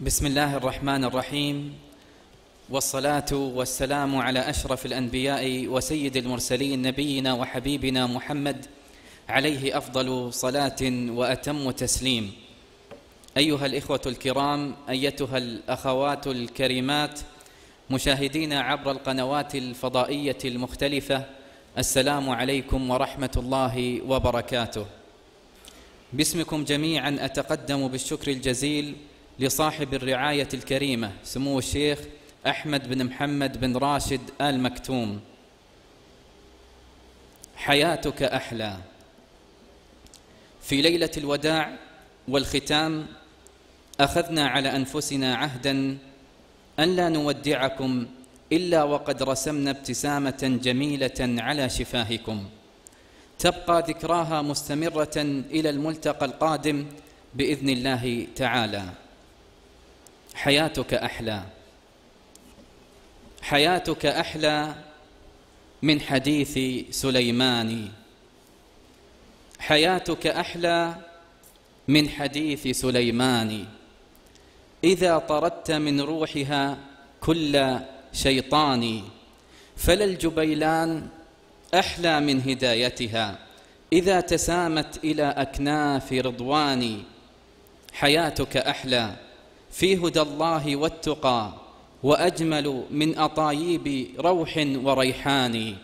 بسم الله الرحمن الرحيم والصلاة والسلام على أشرف الأنبياء وسيد المرسلين نبينا وحبيبنا محمد عليه أفضل صلاة وأتم تسليم أيها الإخوة الكرام أيتها الأخوات الكريمات مشاهدين عبر القنوات الفضائية المختلفة السلام عليكم ورحمة الله وبركاته باسمكم جميعا أتقدم بالشكر الجزيل لصاحب الرعاية الكريمة سمو الشيخ أحمد بن محمد بن راشد آل مكتوم حياتك أحلى. في ليلة الوداع والختام أخذنا على أنفسنا عهدا أن لا نودعكم إلا وقد رسمنا ابتسامة جميلة على شفاهكم. تبقى ذكراها مستمرة إلى الملتقى القادم بإذن الله تعالى. حياتك أحلى. حياتك أحلى من حديث سليمان. حياتك أحلى من حديث سليمان. إذا طردت من روحها كل شيطان فلا الجبيلان أحلى من هدايتها. إذا تسامت إلى أكناف رضوان حياتك أحلى. في هدى الله والتقى وأجمل من أطايب روح وريحان.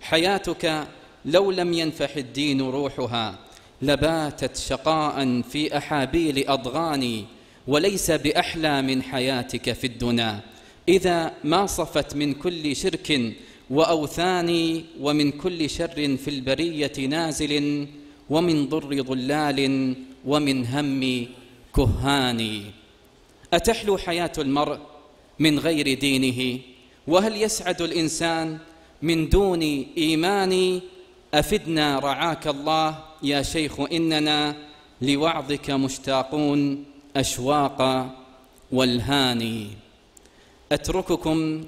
حياتك لو لم ينفح الدين روحها لباتت شقاء في أحابيل أضغان وليس بأحلى من حياتك في الدنا إذا ما صفت من كل شرك وأوثان ومن كل شر في البرية نازل ومن ضر ضلال ومن هم كهان. أتحلو حياة المرء من غير دينه؟ وهل يسعد الإنسان من دون إيمان؟ أفدنا رعاك الله يا شيخ إننا لوعظك مشتاقون أشواق والهاني. أترككم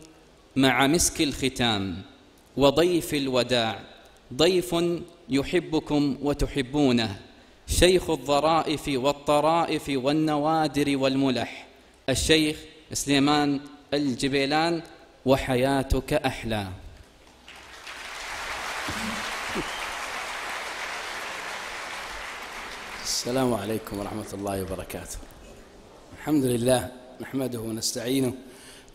مع مسك الختام وضيف الوداع ضيف يحبكم وتحبونه شيخ الظرائف والطرائف والنوادر والملح. الشيخ سليمان الجبيلان وحياتك أحلى. السلام عليكم ورحمة الله وبركاته. الحمد لله نحمده ونستعينه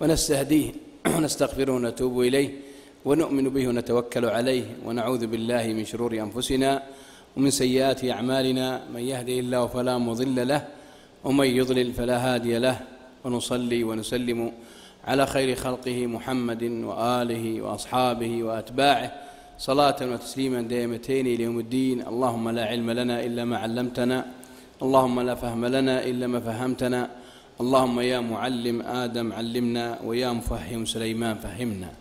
ونستهديه ونستغفره ونتوب إليه ونؤمن به ونتوكل عليه ونعوذ بالله من شرور أنفسنا ومن سيئات أعمالنا. من يهدي الله فلا مضل له ومن يضلل فلا هادي له. ونصلي ونسلم على خير خلقه محمد وآله وأصحابه وأتباعه صلاة وتسليما دائمتين إلى يوم الدين. اللهم لا علم لنا إلا ما علمتنا. اللهم لا فهم لنا إلا ما فهمتنا. اللهم يا معلم آدم علمنا ويا مفهم سليمان فهمنا.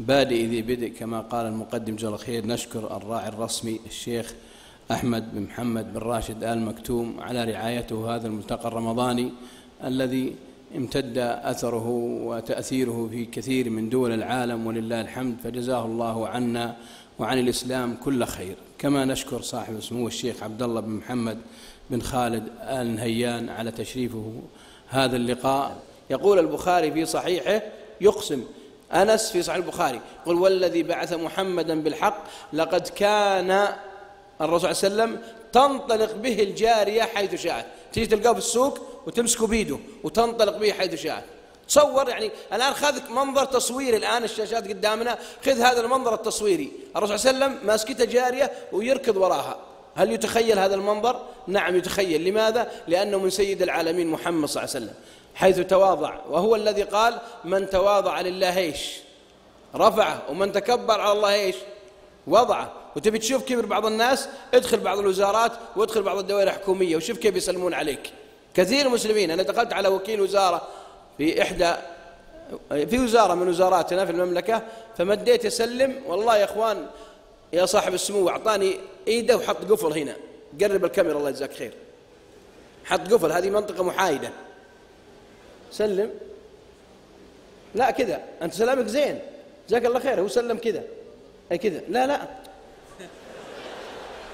بادئ ذي بدء كما قال المقدم جل خير. نشكر الراعي الرسمي الشيخ أحمد بن محمد بن راشد آل مكتوم على رعايته هذا الملتقى الرمضاني الذي امتد أثره وتأثيره في كثير من دول العالم ولله الحمد فجزاه الله عنا وعن الإسلام كل خير. كما نشكر صاحب سمو الشيخ عبد الله بن محمد بن خالد آل نهيان على تشريفه هذا اللقاء. يقول البخاري في صحيحه يقسم أنس في صحيح البخاري يقول والذي بعث محمدا بالحق لقد كان الرسول صلى الله عليه وسلم تنطلق به الجارية حيث شاءت. تيجي تلقاه في السوق وتمسكه بيده وتنطلق به حيث شاءت. تصور يعني الآن خذ منظر تصويري الآن الشاشات قدامنا خذ هذا المنظر التصويري. الرسول صلى الله عليه وسلم ماسكته جارية ويركض وراها. هل يتخيل هذا المنظر؟ نعم يتخيل. لماذا؟ لأنه من سيد العالمين محمد صلى الله عليه وسلم حيث تواضع. وهو الذي قال من تواضع لله إيش؟ رفعه. ومن تكبر على الله إيش؟ وضعه. وتبي تشوف كبر بعض الناس؟ ادخل بعض الوزارات وادخل بعض الدوائر الحكومية وشوف كيف يسلمون عليك. كثير مسلمين. أنا دخلت على وكيل وزارة في إحدى في وزارة من وزاراتنا في المملكة فمديت يسلم والله يا إخوان يا صاحب السمو أعطاني إيده وحط قفل هنا. قرب الكاميرا الله يجزاك خير. حط قفل هذه منطقة محايدة. سلم. لا كذا. أنت سلامك زين. جزاك الله خير. هو سلم كذا. أي كذا. لا لا.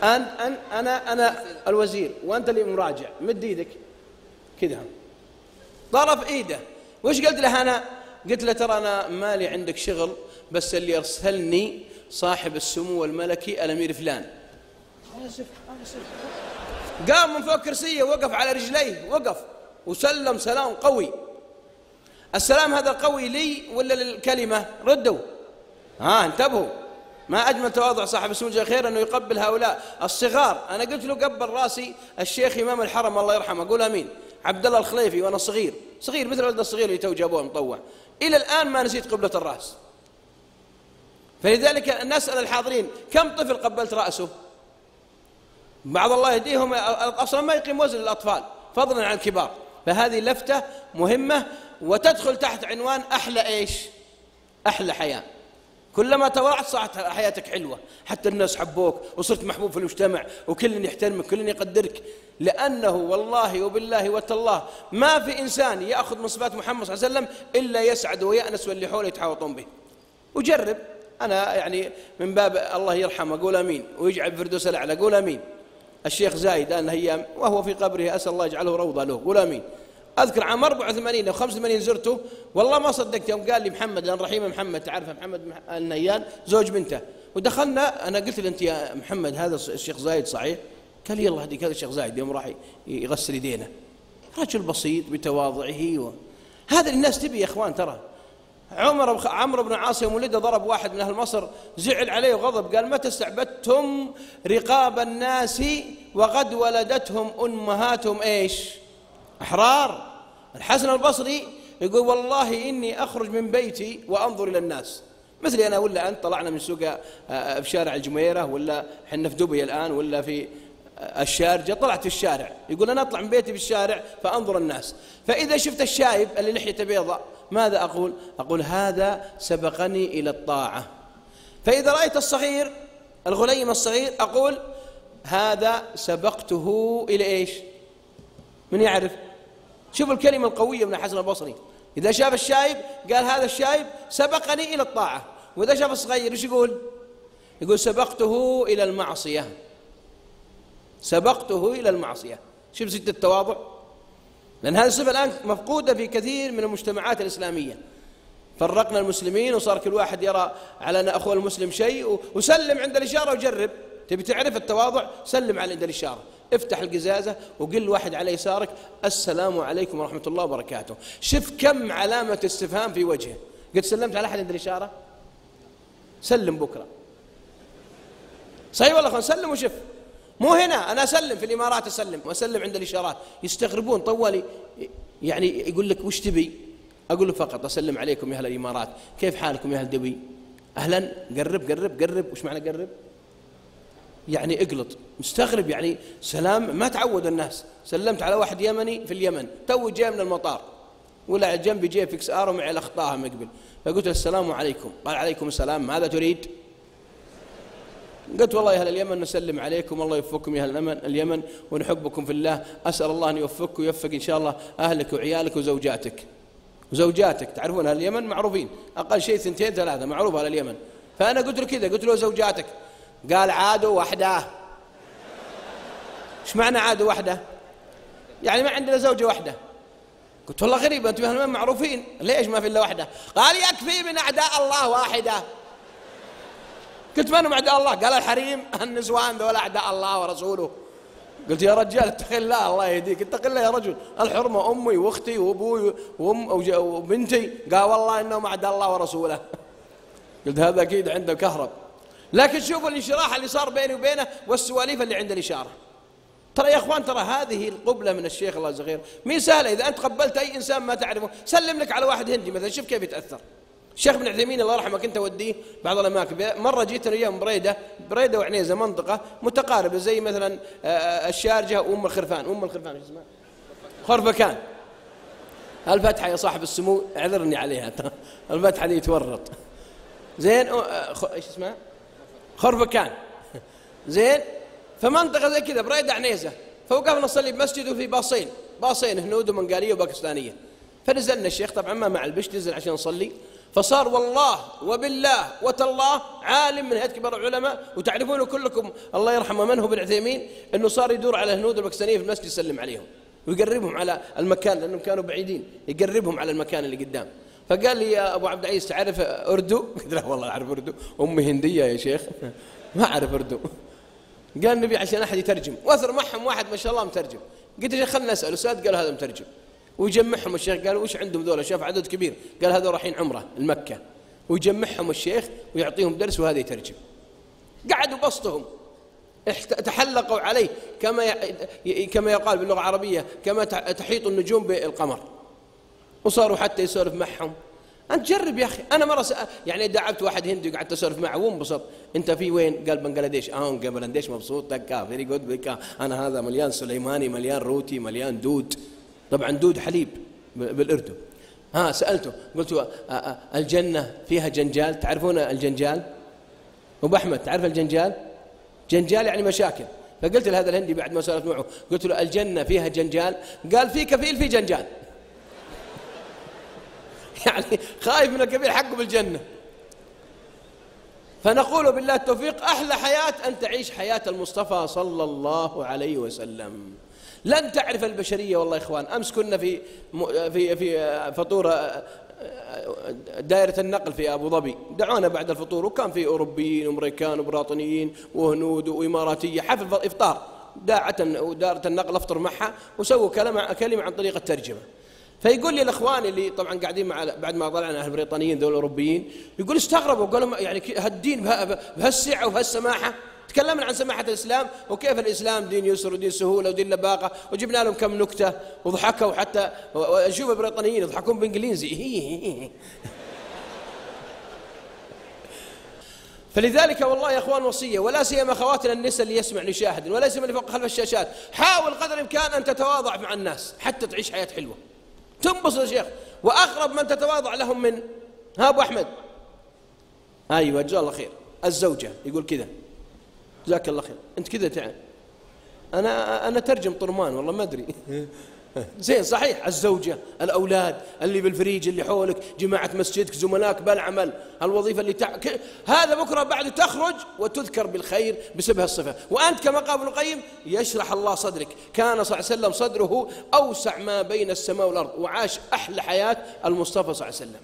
أنت أن أنا أنا الوزير وأنت اللي مراجع. مد إيدك. كذا. ضرب إيده. وش قلت له أنا؟ قلت له ترى أنا مالي عندك شغل بس اللي يرسلني صاحب السمو الملكي الأمير فلان. قام من فوق كرسيه وقف على رجليه وقف. وسلم سلام قوي. السلام هذا القوي لي ولا للكلمة؟ ردوا. ها انتبهوا. ما أجمل تواضع صاحب السمو خير أنه يقبل هؤلاء الصغار. أنا قلت له قبل راسي الشيخ إمام الحرم الله يرحمه قول أمين. عبد الله الخليفي وأنا صغير صغير مثل ولد الصغير اللي تو جابوه مطوع. إلى الآن ما نسيت قبلة الرأس. فلذلك نسأل الحاضرين كم طفل قبلت رأسه؟ بعض الله يهديهم أصلا ما يقيم وزن للأطفال فضلا عن الكبار. فهذه لفتة مهمة وتدخل تحت عنوان أحلى إيش؟ أحلى حياة. كلما تورعت صارت حياتك حلوة. حتى الناس حبوك وصرت محبوب في المجتمع وكل يحترمك كل يقدرك. لأنه والله وبالله وتالله ما في إنسان يأخذ من صفات محمد صلى الله عليه وسلم إلا يسعد ويأنس واللي حوله يتحاوطون به. وجرب. أنا يعني من باب الله يرحمه قول أمين. ويجعل فردوس الأعلى قول أمين. الشيخ زايد أن هي وهو في قبره أسأل الله يجعله روضة له قول أمين. أذكر عام 84 أو 85 زرته. والله ما صدقت يوم قال لي محمد لأن رحيم محمد تعرف محمد النيان زوج بنته. ودخلنا أنا قلت له أنت يا محمد هذا الشيخ زايد صحيح؟ قال يلا هذيك هذا الشيخ زايد يوم راح يغسل يدينه. رجل بسيط بتواضعه و... هذا الناس تبي يا إخوان ترى. عمر عمرو بن عاص يوم ولده ضرب واحد من أهل مصر زعل عليه وغضب قال متى استعبدتم رقاب الناس وقد ولدتهم أمهاتهم إيش؟ أحرار. الحسن البصري يقول والله إني أخرج من بيتي وأنظر إلى الناس. مثلي أنا ولا أنت طلعنا من سوق آه، في شارع الجميرة ولا إحنا في دبي الآن ولا في الشارجة. طلعت في الشارع. يقول أنا أطلع من بيتي في الشارع فأنظر الناس. فإذا شفت الشايب اللي لحيته بيضاء ماذا أقول؟ أقول هذا سبقني إلى الطاعة. فإذا رأيت الصغير الغليم الصغير أقول هذا سبقته إلى إيش؟ من يعرف؟ شوف الكلمة القوية من حسن البصري. إذا شاف الشايب قال هذا الشايب سبقني إلى الطاعة. وإذا شاف الصغير إيش يقول؟ يقول سبقته إلى المعصية. سبقته إلى المعصية. شوف ست التواضع. لأن هذه الصفة الآن مفقودة في كثير من المجتمعات الإسلامية. فرقنا المسلمين وصار كل واحد يرى على أن أخوه المسلم شيء وسلم عند الإشارة وجرب. تبي تعرف التواضع؟ سلم على عند الإشارة. افتح القزازة وقل واحد على يسارك السلام عليكم ورحمة الله وبركاته. شوف كم علامة استفهام في وجهه. قد سلمت على أحد عند الإشارة؟ سلم بكرة. صحيح والله سلم وشف. مو هنا أنا أسلم في الإمارات أسلم. وأسلم عند الإشارات. يستغربون طوالي يعني يقول لك وش تبي؟ أقول له فقط أسلم عليكم يا أهل الإمارات. كيف حالكم يا أهل دبي؟ أهلا. قرب قرب قرب. وش معنى قرب؟ يعني اقلط. مستغرب يعني. سلام ما تعود الناس. سلمت على واحد يمني في اليمن. تو جاي من المطار. ولا جنبي جاي فيكس ار ومعي الاخطاها مقبل فقلت له السلام عليكم. قال عليكم السلام. ماذا تريد؟ قلت والله يا أهل اليمن نسلم عليكم. الله يوفقكم يا أهل اليمن, اليمن ونحبكم في الله. أسأل الله أن يوفقك ويوفق إن شاء الله أهلك وعيالك وزوجاتك. وزوجاتك. تعرفون أهل اليمن معروفين. أقل شيء ثنتين ثلاثة. معروف أهل اليمن. فأنا قلت له كذا. قلت له زوجاتك. قال عادوا وحده. إيش معنى عادوا وحده؟ يعني ما عندنا زوجة وحده. قلت والله غريب أنتم أهل معروفين. ليش ما في إلا وحدة؟ قال يكفي من أعداء الله واحدة. قلت من أعداء الله؟ قال الحريم النسوان ذول أعداء الله ورسوله. قلت يا رجال اتق الله الله يهديك. اتق الله يا رجل. الحرمة أمي وأختي وأبوي وأم وبنتي. قال والله إنهم أعداء الله ورسوله. قلت هذا أكيد عنده كهرب. لكن شوفوا الانشراح اللي صار بيني وبينه والسواليف اللي عند الإشارة. ترى يا أخوان ترى هذه القبلة من الشيخ الله يجزاه مين سهله إذا أنت قبلت أي إنسان ما تعرفه سلم لك على واحد هندي مثلا شوف كيف يتأثر. الشيخ بن عثيمين الله يرحمه كنت أوديه بعض الأماكن. مرة جيت أنا وياه بريدة بريدة وعنيزة منطقة متقاربة زي مثلا آه، آه، الشارجة وأم الخرفان. أم الخرفان إيش اسمها؟ خرفكان الفتحة يا صاحب السمو اعذرني عليها. الفتحة دي تورط. زين آه، إيش اسمها؟ خرفكان زين؟ فمنطقة زي كذا بريده عنيزه فوقفنا نصلي بمسجد وفي باصين. باصين هنود ومنقاليه وباكستانية. فنزلنا الشيخ طبعا ما مع البش نزل عشان نصلي. فصار والله وبالله وتالله عالم من هيئة كبار العلماء. وتعرفونه كلكم الله يرحمه من هو بن عثيمين؟ إنه صار يدور على الهنود الباكستانية في المسجد يسلم عليهم. ويقربهم على المكان لأنهم كانوا بعيدين. يقربهم على المكان اللي قدام. فقال لي يا أبو عبد العزيز تعرف أردو? قلت له والله أعرف أردو. أمي هندية يا شيخ. ما أعرف أردو. قال النبي عشان أحد يترجم. وأثر معهم واحد ما شاء الله مترجم. قلت شيخ خلنا نسأل. أستاذ قال هذا مترجم. ويجمعهم الشيخ قال وش عندهم ذولا؟ شاف عدد كبير. قال هذول رايحين عمرة المكة ويجمعهم الشيخ ويعطيهم درس وهذا يترجم. قعدوا بسطهم. تحلقوا عليه كما كما يقال باللغة العربية كما تحيط النجوم بالقمر. وصاروا حتى يسولف معهم. أنت جرب يا أخي. أنا مرة سأ... يعني دعبت واحد هندي وقعدت أسولف معه وانبسط أنت في وين؟ قال بنجلاديش آه بنجلاديش مبسوط؟ تكا very good أنا هذا مليان سليماني مليان روتي مليان دود. طبعا دود حليب بالأردن. ها سألته. قلت له الجنة فيها جنجال؟ تعرفون الجنجال؟ أبو أحمد تعرف الجنجال؟ جنجال يعني مشاكل. فقلت لهذا الهندي بعد ما سولفت معه قلت له الجنة فيها جنجال؟ قال في كفيل في جنجال. يعني خايف من الكبير حقه بالجنة. فنقول بالله التوفيق أحلى حياة أن تعيش حياة المصطفى صلى الله عليه وسلم. لن تعرف البشرية والله إخوان. أمس كنا في في في فطور دائرة النقل في أبو ظبي. دعونا بعد الفطور. وكان في أوروبيين وأمريكان وبراطنيين وهنود وإماراتية. حفل إفطار. داعة ودارة النقل أفطر معها وسووا كلمة عن طريق الترجمة. فيقول لي الإخوان اللي طبعا قاعدين مع بعد ما طلعنا أهل بريطانيين ذول الأوروبيين يقول استغربوا قالوا يعني هالدين بهالسعة وبهالسماحة. تكلمنا عن سماحة الإسلام وكيف الإسلام دين يسر ودين سهولة ودين لباقة وجبنا لهم كم نكتة وضحكوا حتى نشوف البريطانيين يضحكون بإنجليزي. فلذلك والله يا إخوان وصية ولا سيما اخواتنا النساء اللي يسمع لشاهد ولا سيما اللي فوق خلف الشاشات. حاول قدر الإمكان أن تتواضع مع الناس حتى تعيش حياة حلوة. تنبسط يا شيخ. وأقرب من تتواضع لهم من؟ ها أبو أحمد. أيوه جزاه الله خير. الزوجة يقول كذا. جزاك الله خير. أنت كذا تعال أنا أنا ترجم طرمان والله ما أدري. زين صحيح الزوجة الأولاد اللي بالفريج اللي حولك جماعة مسجدك زملائك بالعمل الوظيفة اللي تع... هذا بكرة بعد تخرج وتذكر بالخير بسبب الصفة وأنت كما قال ابن القيم يشرح الله صدرك. كان صلى الله عليه وسلم صدره أوسع ما بين السماء والأرض وعاش أحلى حياة المصطفى صلى الله عليه وسلم.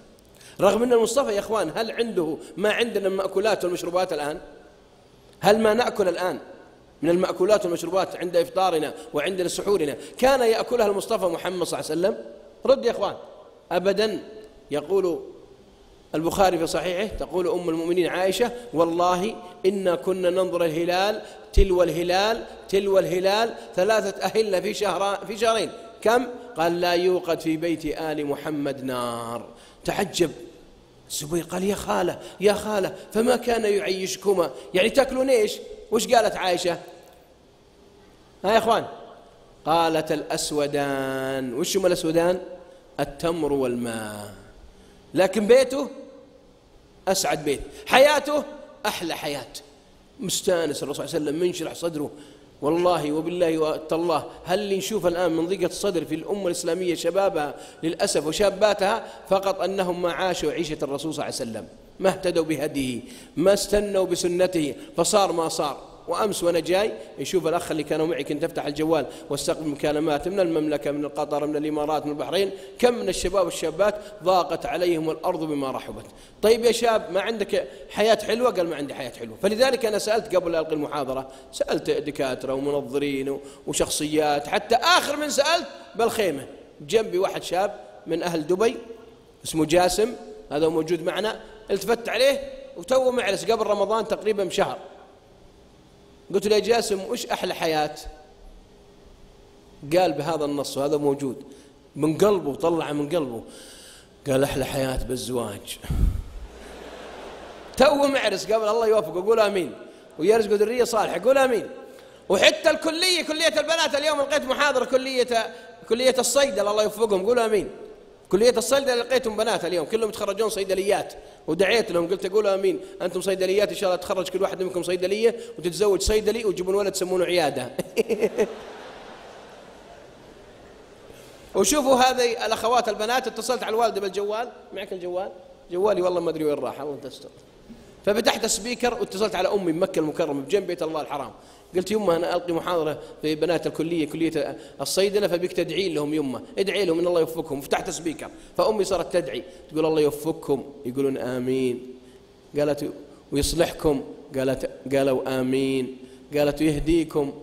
رغم أن المصطفى يا إخوان هل عنده ما عندنا المأكولات والمشروبات الآن؟ هل ما نأكل الآن؟ من المأكولات والمشروبات عند إفطارنا وعند سحورنا. كان يأكلها المصطفى محمد صلى الله عليه وسلم. رد يا إخوان. أبدا يقول البخاري في صحيحه تقول أم المؤمنين عائشة والله إنا كنا ننظر الهلال تلو الهلال تلو الهلال ثلاثة أهلة في شهر في شهرين. كم؟ قال لا يوقد في بيت آل محمد نار. تعجب. الزبير قال يا خالة يا خالة فما كان يعيشكما؟ يعني تاكلون إيش؟ وش قالت عائشة؟ ها يا إخوان. قالت الأسودان. وش هم الأسودان؟ التمر والماء. لكن بيته أسعد بيت. حياته أحلى حياة. مستأنس الرسول صلى الله عليه وسلم منشرح صدره. والله وبالله والله هل اللي نشوف الآن من ضيقة الصدر في الأمة الإسلامية شبابها للأسف وشاباتها؟ فقط أنهم ما عاشوا عيشة الرسول صلى الله عليه وسلم. ما اهتدوا بهديه ما استنوا بسنته فصار ما صار. وأمس وأنا جاي يشوف الأخ اللي كانوا معي كنت أفتح الجوال واستقبل مكالمات من المملكة من القطر من الإمارات من البحرين كم من الشباب والشابات ضاقت عليهم الأرض بما رحبت. طيب يا شاب ما عندك حياة حلوة؟ قال ما عندي حياة حلوة. فلذلك أنا سألت قبل ألقي المحاضرة سألت دكاتره ومنظرين وشخصيات حتى آخر من سألت بالخيمة. جنبي واحد شاب من أهل دبي اسمه جاسم هذا موجود معنا. التفت عليه وتو معلس قبل رمضان تقريبا بشهر. قلت له يا جاسم وش أحلى حياة؟ قال بهذا النص وهذا موجود. من قلبه طلع من قلبه. قال أحلى حياة بالزواج. تو معرس قبل الله يوفقه قول آمين. ويرزق ذرية صالحة قول آمين. وحتى الكلية كلية البنات اليوم لقيت محاضرة كلية كلية الصيدلة الله يوفقهم قولوا آمين. كلية الصيدلة لقيتهم بنات اليوم كلهم يتخرجون صيدليات. ودعيت لهم قلت قولوا آمين. أنتم صيدليات إن شاء الله تخرج كل واحد منكم صيدلية وتتزوج صيدلي وتجيبون ولد تسمونه عيادة. وشوفوا هذه الأخوات البنات اتصلت على الوالده بالجوال. معك الجوال؟ جوالي والله ما أدري وين راح الله تستر ففتحت سبيكر واتصلت على أمي بمكه المكرمة بجنب بيت الله الحرام. قلت يمه أنا ألقي محاضرة في بنات الكلية كلية الصيدلة فبيك تدعين لهم يمه ادعي لهم إن الله يوفقهم. فتحت سبيكر. فأمي صارت تدعي. تقول الله يوفقكم. يقولون آمين. قالت ويصلحكم. قالت قالوا آمين. قالت يهديكم.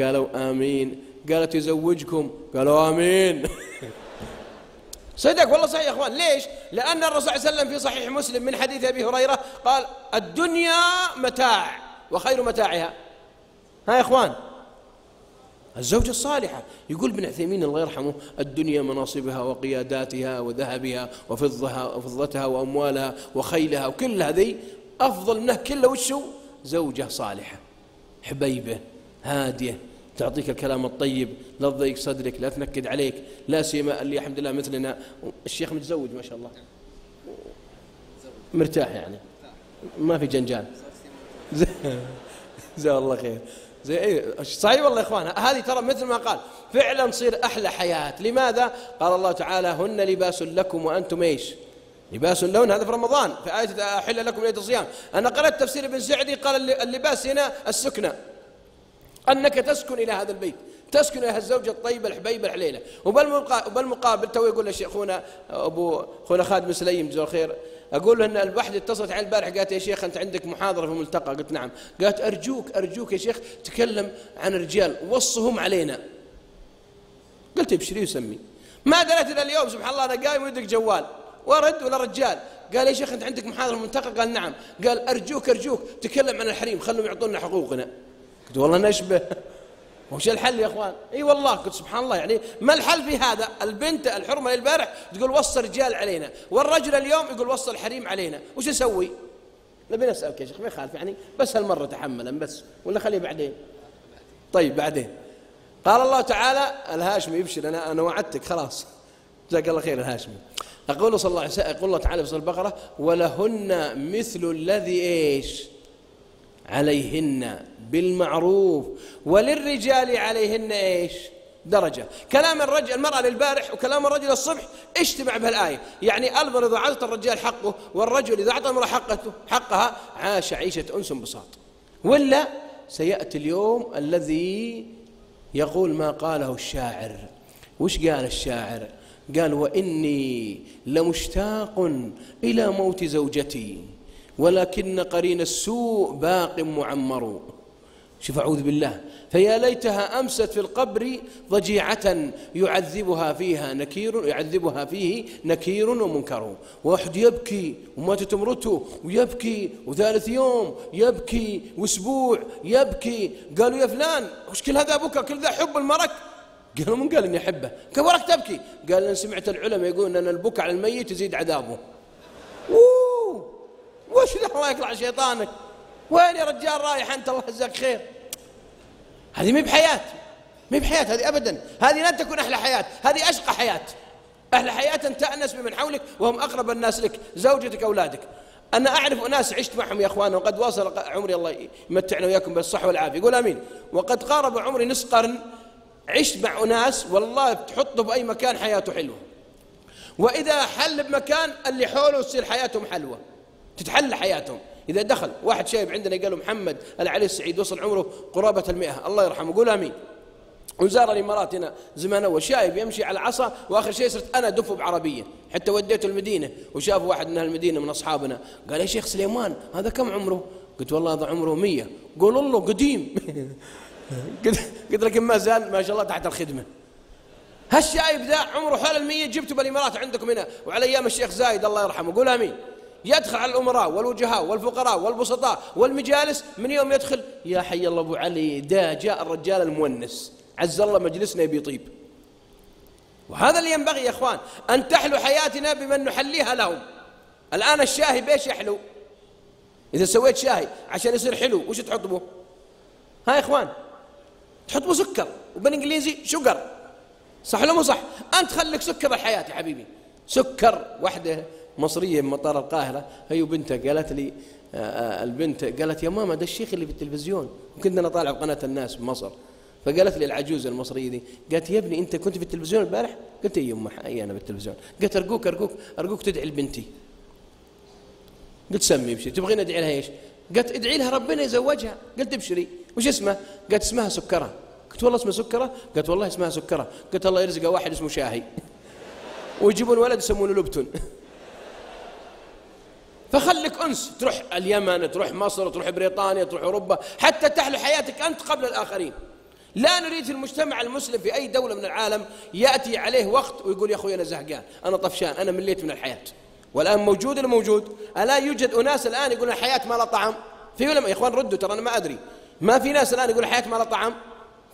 قالوا آمين. قالت يزوجكم. قالوا آمين. صدق والله صحيح يا اخوان. ليش؟ لأن الرسول صلى الله عليه وسلم في صحيح مسلم من حديث أبي هريرة قال الدنيا متاع وخير متاعها. ها يا اخوان؟ الزوجة الصالحة. يقول ابن عثيمين الله يرحمه الدنيا مناصبها وقياداتها وذهبها وفضها وفضتها وأموالها وخيلها وكل هذه أفضل منه كله وشو زوجة صالحة. حبيبة هادية تعطيك الكلام الطيب لا تضيق صدرك لا تنكد عليك لا سيما اللي الحمد لله مثلنا. الشيخ متزوج ما شاء الله. مرتاح يعني. ما في جنجان. جزاه الله خير. زي إيه صحيح والله يا اخوان هذه ترى مثل ما قال فعلا تصير أحلى حياة. لماذا؟ قال الله تعالى هن لباس لكم وأنتم إيش؟ لباس لون. هذا في رمضان. في آية أحل لكم ليلة الصيام. أنا قرأت تفسير ابن سعدي قال اللباس هنا السكنة. أنك تسكن إلى هذا البيت. تسكن إلى الزوجة الطيبة الحبيبة الحليلة. وبالمقابل تو يقول لي أخونا أبو أخونا خالد بن سليم جزاه الخير أقول له أن الواحدة اتصلت علي البارح قالت يا شيخ أنت عندك محاضرة في ملتقى. قلت نعم. قالت أرجوك أرجوك يا شيخ تكلم عن الرجال وصهم علينا. قلت ابشري وسمي. ما دريت إلى اليوم سبحان الله أنا قايم ويدك جوال. ورد ولا رجال. قال يا شيخ أنت عندك محاضرة في الملتقى؟ قال نعم. قال أرجوك أرجوك تكلم عن الحريم خلهم يعطونا حقوقنا. قلت والله نشبه وش الحل يا إخوان؟ إي والله قلت سبحان الله يعني ما الحل في هذا؟ البنت الحرمة البارح تقول وصل رجال علينا والرجل اليوم يقول وصل حريم علينا وش أسوي؟ نبي نسألك يا شيخ ما يخالف يعني بس هالمرة تحملا بس ولا خليه بعدين؟ طيب بعدين. قال الله تعالى الهاشمي يبشر أنا أنا وعدتك خلاص. جزاك الله خير الهاشمي. أقول صلى الله عليه وسلم يقول الله تعالى في سورة البقرة ولهن مثل الذي إيش؟ عليهن بالمعروف وللرجال عليهن إيش؟ درجة. كلام الرجل المرأة للبارح وكلام الرجل الصبح اجتمع بهالآية. يعني المرأة إذا أعطت الرجال حقه والرجل إذا أعطى المرأة حقته حقها عاش عيشة أنس بساط. ولا سيأتي اليوم الذي يقول ما قاله الشاعر. وش قال الشاعر؟ قال وإني لمشتاق إلى موت زوجتي. ولكن قرين السوء باق معمر. شوف أعوذ بالله. فيا ليتها أمست في القبر ضجيعة يعذبها فيها نكير يعذبها فيه نكير ومنكر. واحد يبكي وماتت امرته ويبكي وثالث يوم يبكي وأسبوع يبكي. قالوا يا فلان وش كل هذا أبوك؟ كل ذا حب المرك. قالوا من قال إني أحبه؟ كيف وراك تبكي قال ان سمعت العلماء يقولون أن البكاء على الميت يزيد عذابه. أوه. وش الله يقلع شيطانك؟ وين يا رجال رايح أنت؟ الله يجزاك خير. هذه ما بحياة. ما بحياة هذه أبدا. هذه لن تكون أحلى حياة. هذه أشقى حياة. أحلى حياة أن تأنس بمن حولك وهم أقرب الناس لك زوجتك أولادك. أنا أعرف أناس عشت معهم يا أخوان وقد واصل عمري الله يمتعنا وإياكم بالصحة والعافية. يقول أمين. وقد قارب عمري نصف قرن عشت مع أناس والله تحطه بأي مكان حياته حلوة. وإذا حل بمكان اللي حوله تصير حياتهم حلوة. تتحل حياتهم. إذا دخل واحد شايب عندنا قالوا محمد العلي السعيد وصل عمره قرابة المئة. الله يرحمه. قول آمين. وزار الإمارات هنا زمان أول شايب يمشي على عصا وآخر شيء صرت أنا دفه بعربية. حتى وديته المدينة وشاف واحد من المدينة من أصحابنا. قال يا شيخ سليمان هذا كم عمره؟ قلت والله هذا عمره مية. قول الله قديم. قلت لكن ما زال ما شاء الله تحت الخدمة. هالشايب ذا عمره حول المية جبته بالإمارات عندكم هنا. وعلى أيام الشيخ زايد الله يرحمه. قول آمين. يدخل على الأمراء والوجهاء والفقراء والبسطاء والمجالس من يوم يدخل؟ يا حي الله أبو علي إذا جاء الرجال المونس. عز الله مجلسنا يبي طيب وهذا اللي ينبغي يا إخوان أن تحلو حياتنا بمن نحليها لهم. الآن الشاهي بيش يحلو؟ إذا سويت شاهي عشان يصير حلو وش تحط به ها يا إخوان تحط به سكر وبالإنجليزي sugar صح ولا مو صح؟ أنت خليك سكر الحياة يا حبيبي. سكر وحده. مصرية من مطار القاهرة. هي وبنتها قالت لي آه، آه، البنت قالت يا ماما ده الشيخ اللي في التلفزيون. وكنت أنا طالع بقناه الناس بمصر فقالت لي العجوز المصرية دي قالت يا ابني أنت كنت في التلفزيون البارح قلت إي يما إي أنا بالتلفزيون قالت أرجوك أرجوك أرجوك تدعي لبنتي. قلت سمي ابشري. تبغين أدعي لها إيش؟ قالت ادعي لها ربنا يزوجها. قلت ابشري. وش اسمه؟ قالت اسمها سكرة. قلت والله اسمها سكرة؟ قالت والله اسمها سكرة. قلت الله يرزقها واحد اسمه شاهي. ويجيبون ولد يسمونه لبتون. فخلك أنس تروح اليمن تروح مصر تروح بريطانيا تروح أوروبا حتى تحلو حياتك أنت قبل الآخرين. لا نريد في المجتمع المسلم في أي دولة من العالم يأتي عليه وقت ويقول يا أخوي أنا زهقان أنا طفشان أنا مليت من الحياة. والآن موجود ولا موجود ألا يوجد أناس الآن يقولون الحياة ما لها طعم؟ في ولا يا إخوان ردوا ترى أنا ما أدري. ما في ناس الآن يقول الحياة ما لها طعم؟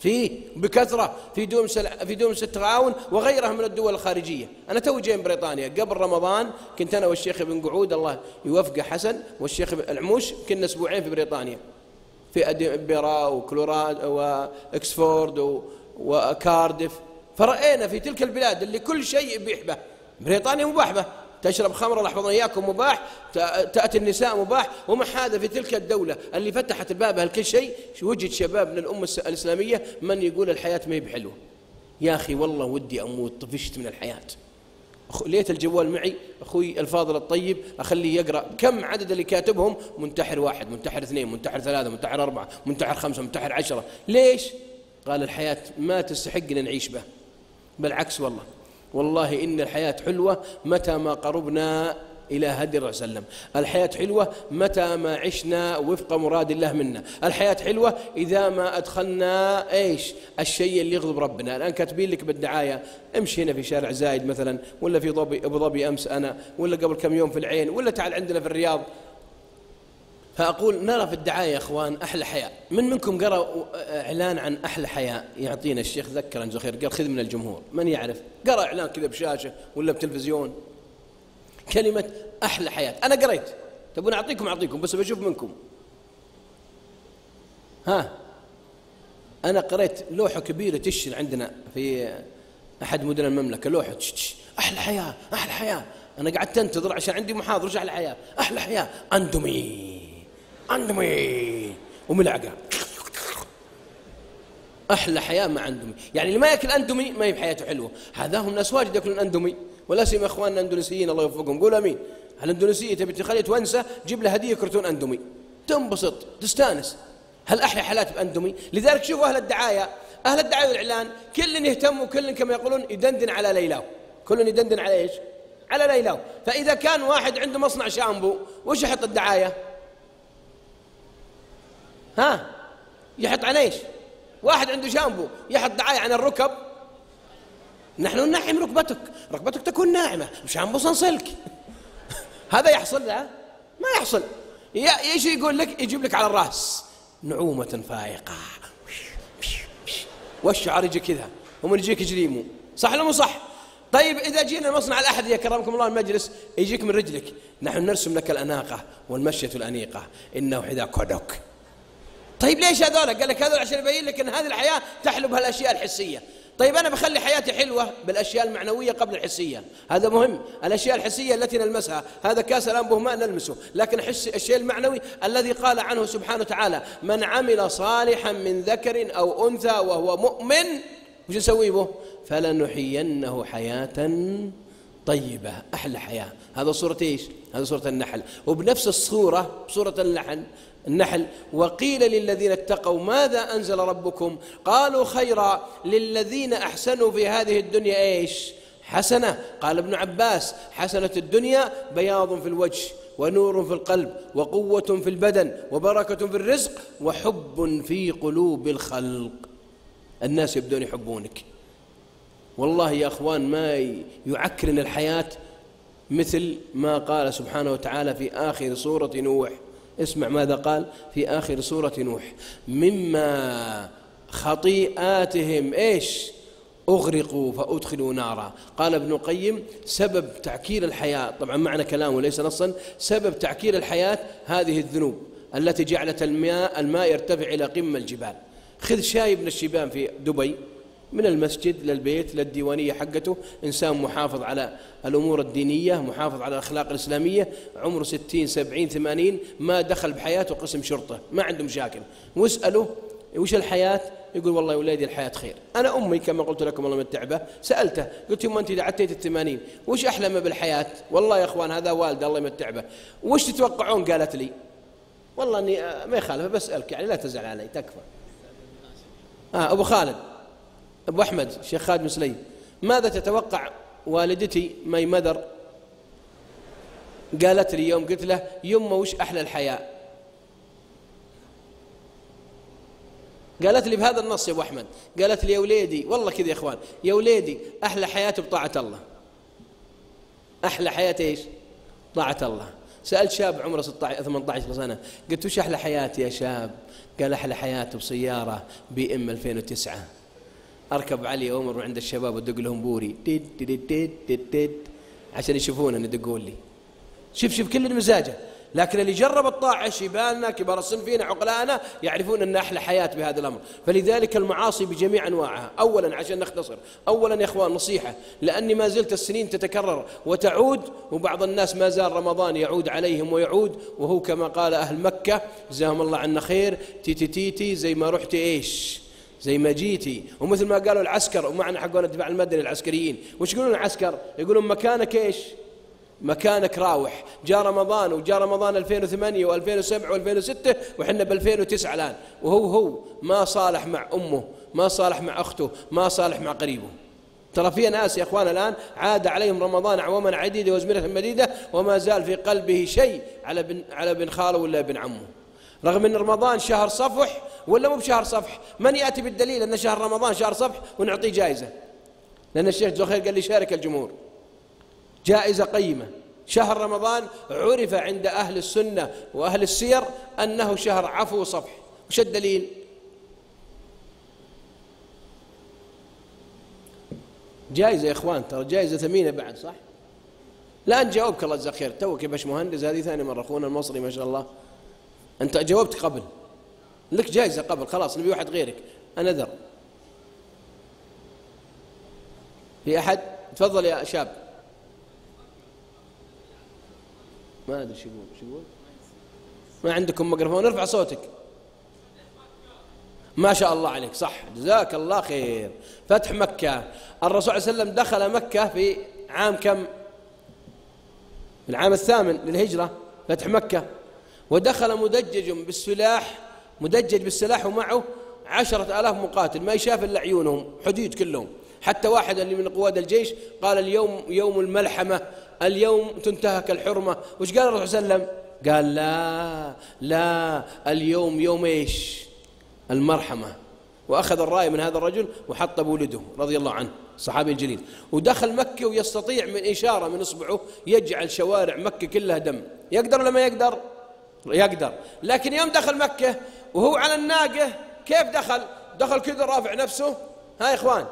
فيه بكثرة في دول في دول التعاون وغيرها من الدول الخارجية. أنا تو جاي من بريطانيا. قبل رمضان كنت أنا والشيخ ابن قعود الله يوفقه حسن والشيخ العموش كنا أسبوعين في بريطانيا. في أدنبرا وكلوراد وإكسفورد وكاردف فرأينا في تلك البلاد اللي كل شيء يبيح به بريطانيا مباح به تشرب خمر الله يحفظنا إياكم مباح. تأتي النساء مباح. ومع هذا في تلك الدولة اللي فتحت بابها لكل شيء؟ وجد شباب من الأمة الإسلامية من يقول الحياة ما هي بحلوة. يا أخي والله ودي أموت طفشت من الحياة. ليت الجوال معي أخوي الفاضل الطيب أخليه يقرأ. كم عدد اللي كاتبهم؟ منتحر واحد منتحر اثنين منتحر ثلاثة منتحر أربعة منتحر خمسة منتحر عشرة. ليش؟ قال الحياة ما تستحق إن نعيش به بالعكس والله. والله إن الحياة حلوة متى ما قربنا إلى هدي الرسول صلى الله عليه وسلم. الحياة حلوة متى ما عشنا وفق مراد الله منا. الحياة حلوة إذا ما أدخلنا إيش؟ الشيء اللي يغضب ربنا. الآن كاتبين لك بالدعاية امشي هنا في شارع زايد مثلا ولا في أبو ظبي أمس أنا ولا قبل كم يوم في العين ولا تعال عندنا في الرياض. فأقول نرى في الدعاية يا إخوان أحلى حياة. من منكم قرأ إعلان عن أحلى حياة يعطينا الشيخ ذكر عن زخير قال خذ من الجمهور. من يعرف؟ قرأ إعلان كذا بشاشة ولا بتلفزيون. كلمة أحلى حياة. أنا قريت. تبون أعطيكم أعطيكم بس بشوف منكم. ها؟ أنا قريت لوحة كبيرة تشر عندنا في أحد مدن المملكة. لوحة. أحلى حياة أحلى حياة. أنا قعدت أنتظر عشان عندي محاضرة. أحلى حياة؟ أحلى حياة. أندمي أندمي وملعقة. أحلى حياة مع أندمي يعني اللي ما يأكل أندمي ما هي بحياته حلوة. هذا هم ناس واجد يأكلون أندمي ولا سيما إخواننا الأندونيسيين الله يوفقهم. قول أمين. الأندونيسية تبي تخلي توانسة جيب له هدية كرتون أندمي تنبسط تستانس. هل أحلى حالات بأندمي لذلك شوفوا أهل الدعاية. أهل الدعاية والإعلان كل يهتم وكل كما يقولون يدندن على ليلاه كل يدندن على إيش؟ على ليلاه فإذا كان واحد عنده مصنع شامبو وش يحط الدعاية؟ ها؟ يحط عن إيش؟ واحد عنده شامبو يحط دعاية عن الركب. نحن ننعم ركبتك ركبتك تكون ناعمة شامبو صنصلك. هذا يحصل لا؟ ما يحصل. إيش يقول لك يجيب لك على الرأس. نعومة فائقة. والشعر يجي كذا ومن يجيك جريمو. صح ولا مو صح؟ طيب إذا جينا مصنع الأحذية كرمكم الله المجلس يجيك من رجلك. نحن نرسم لك الأناقة والمشية الأنيقة. إنه حذاء كودوك طيب ليش هذول قال لك هذول عشان يبين لك إن هذه الحياة تحلو بهالأشياء الحسية. طيب أنا بخلي حياتي حلوة بالأشياء المعنوية قبل الحسية. هذا مهم. الأشياء الحسية التي نلمسها هذا كاس الانبه ما نلمسه. لكن حس الشيء المعنوي الذي قال عنه سبحانه وتعالى من عمل صالحا من ذكر أو أنثى وهو مؤمن وش نسوي به؟ فلنحيينه حياة طيبة أحلى حياة. هذا صورة إيش؟ هذا صورة النحل. وبنفس الصورة صورة النحل النحل. وقيل للذين اتقوا ماذا أنزل ربكم؟ قالوا خيرا للذين أحسنوا في هذه الدنيا. إيش؟ حسنة. قال ابن عباس حسنة الدنيا بياض في الوجه ونور في القلب وقوة في البدن وبركة في الرزق وحب في قلوب الخلق. الناس يبدون يحبونك. والله يا أخوان ما يعكرن الحياة مثل ما قال سبحانه وتعالى في آخر سورة نوح. اسمع ماذا قال في آخر سورة نوح. مما خطيئاتهم إيش؟ أغرقوا فأدخلوا نارا. قال ابن القيم سبب تعكير الحياة طبعا معنى كلامه ليس نصا سبب تعكير الحياة هذه الذنوب التي جعلت الماء الماء يرتفع إلى قمة الجبال. خذ شاي من الشيبان في دبي. من المسجد للبيت للديوانية حقته. إنسان محافظ على الأمور الدينية محافظ على الأخلاق الإسلامية. عمره ستين سبعين ثمانين ما دخل بحياته قسم شرطة ما عنده مشاكل. واسأله وش الحياة؟ يقول والله يا ولادي الحياة خير. أنا أمي كما قلت لكم الله متعبة سألته قلت يوم أنت إذا عديت الثمانين وش أحلم بالحياة؟ والله يا أخوان هذا والد الله يمتعبه وش تتوقعون؟ قالت لي والله أني آه، ما يخالف بسألك يعني لا تزعل علي تكفى. آه أبو خالد. أبو أحمد شيخ خالد مسلي ماذا تتوقع والدتي ماي مدر قالت لي يوم قلت له يمه وش أحلى الحياة؟ قالت لي بهذا النص يا أبو أحمد. قالت لي يا وليدي والله كذا يا إخوان يا وليدي أحلى حياة بطاعة الله. أحلى حياة إيش؟ طاعة الله. سألت شاب عمره 16 18 سنة قلت وش أحلى حياه يا شاب؟ قال أحلى حياة بسيارة بي إم 2009 أركب علي عمر عند الشباب وادق لهم بوري. ديد ديد ديد ديد ديد عشان يشوفون يدقون لي. شوف شوف كل مزاجه لكن اللي جرب الطاعة شيباننا كبار السن فينا عقلانا يعرفون أن أحلى حياة بهذا الأمر. فلذلك المعاصي بجميع أنواعها. أولا عشان نختصر. أولا يا إخوان نصيحة. لأني ما زلت السنين تتكرر وتعود وبعض الناس ما زال رمضان يعود عليهم ويعود. وهو كما قال أهل مكة جزاهم الله عنا خير تيتي تيتي زي ما رحت إيش؟ زي ما جيتي. ومثل ما قالوا العسكر ومعنا حقون الدفاع المدني العسكريين. وش يقولون العسكر؟ يقولون مكانك إيش؟ مكانك راوح. جاء رمضان وجاء رمضان 2008 و2007 و2006 وحنا ب 2009 الآن. وهو هو ما صالح مع أمه ما صالح مع أخته ما صالح مع قريبه. ترى في ناس يا إخوان الآن عاد عليهم رمضان اعواما عديدة وازمنه مديده وما زال في قلبه شيء على بن على بن خاله ولا بن عمه. رغم أن رمضان شهر صفح ولا مو بشهر صفح من يأتي بالدليل أن شهر رمضان شهر صفح ونعطيه جائزة؟ لأن الشيخ زخير قال لي شارك الجمهور. جائزة قيمة. شهر رمضان عرف عند أهل السنة وأهل السير أنه شهر عفو وصفح وش الدليل؟ جائزة يا إخوان ترى جائزة ثمينة بعد صح؟ لا أنت جاوبك الله يجزاك خير. توك يا باش مهندس هذه ثاني مرة. أخونا المصري ما شاء الله. أنت جاوبت قبل. لك جائزة قبل خلاص نبي واحد غيرك. أنا ذر. في أحد؟ تفضل يا شاب. ما أدري شو يقول شو يقول؟ ما عندكم ميكروفون؟ ارفع صوتك. ما شاء الله عليك صح. جزاك الله خير. فتح مكة. الرسول صلى الله عليه وسلم دخل مكة في عام كم؟ العام الثامن للهجرة. فتح مكة. ودخل مدجج بالسلاح مدجج بالسلاح ومعه عشرة آلاف مقاتل ما يشاف إلا عيونهم حديد كلهم. حتى واحد اللي من قواد الجيش قال اليوم يوم الملحمة اليوم تنتهك الحرمة. وش قال الرسول صلى الله عليه وسلم؟ قال لا لا اليوم يوم إيش؟ المرحمة. وأخذ الراية من هذا الرجل وحط بولده رضي الله عنه الصحابي الجليل. ودخل مكة ويستطيع من إشارة من إصبعه يجعل شوارع مكة كلها دم. يقدر ولا ما يقدر؟ يقدر. لكن يوم دخل مكة وهو على الناقة كيف دخل؟ دخل كذا رافع نفسه. ها يا إخوان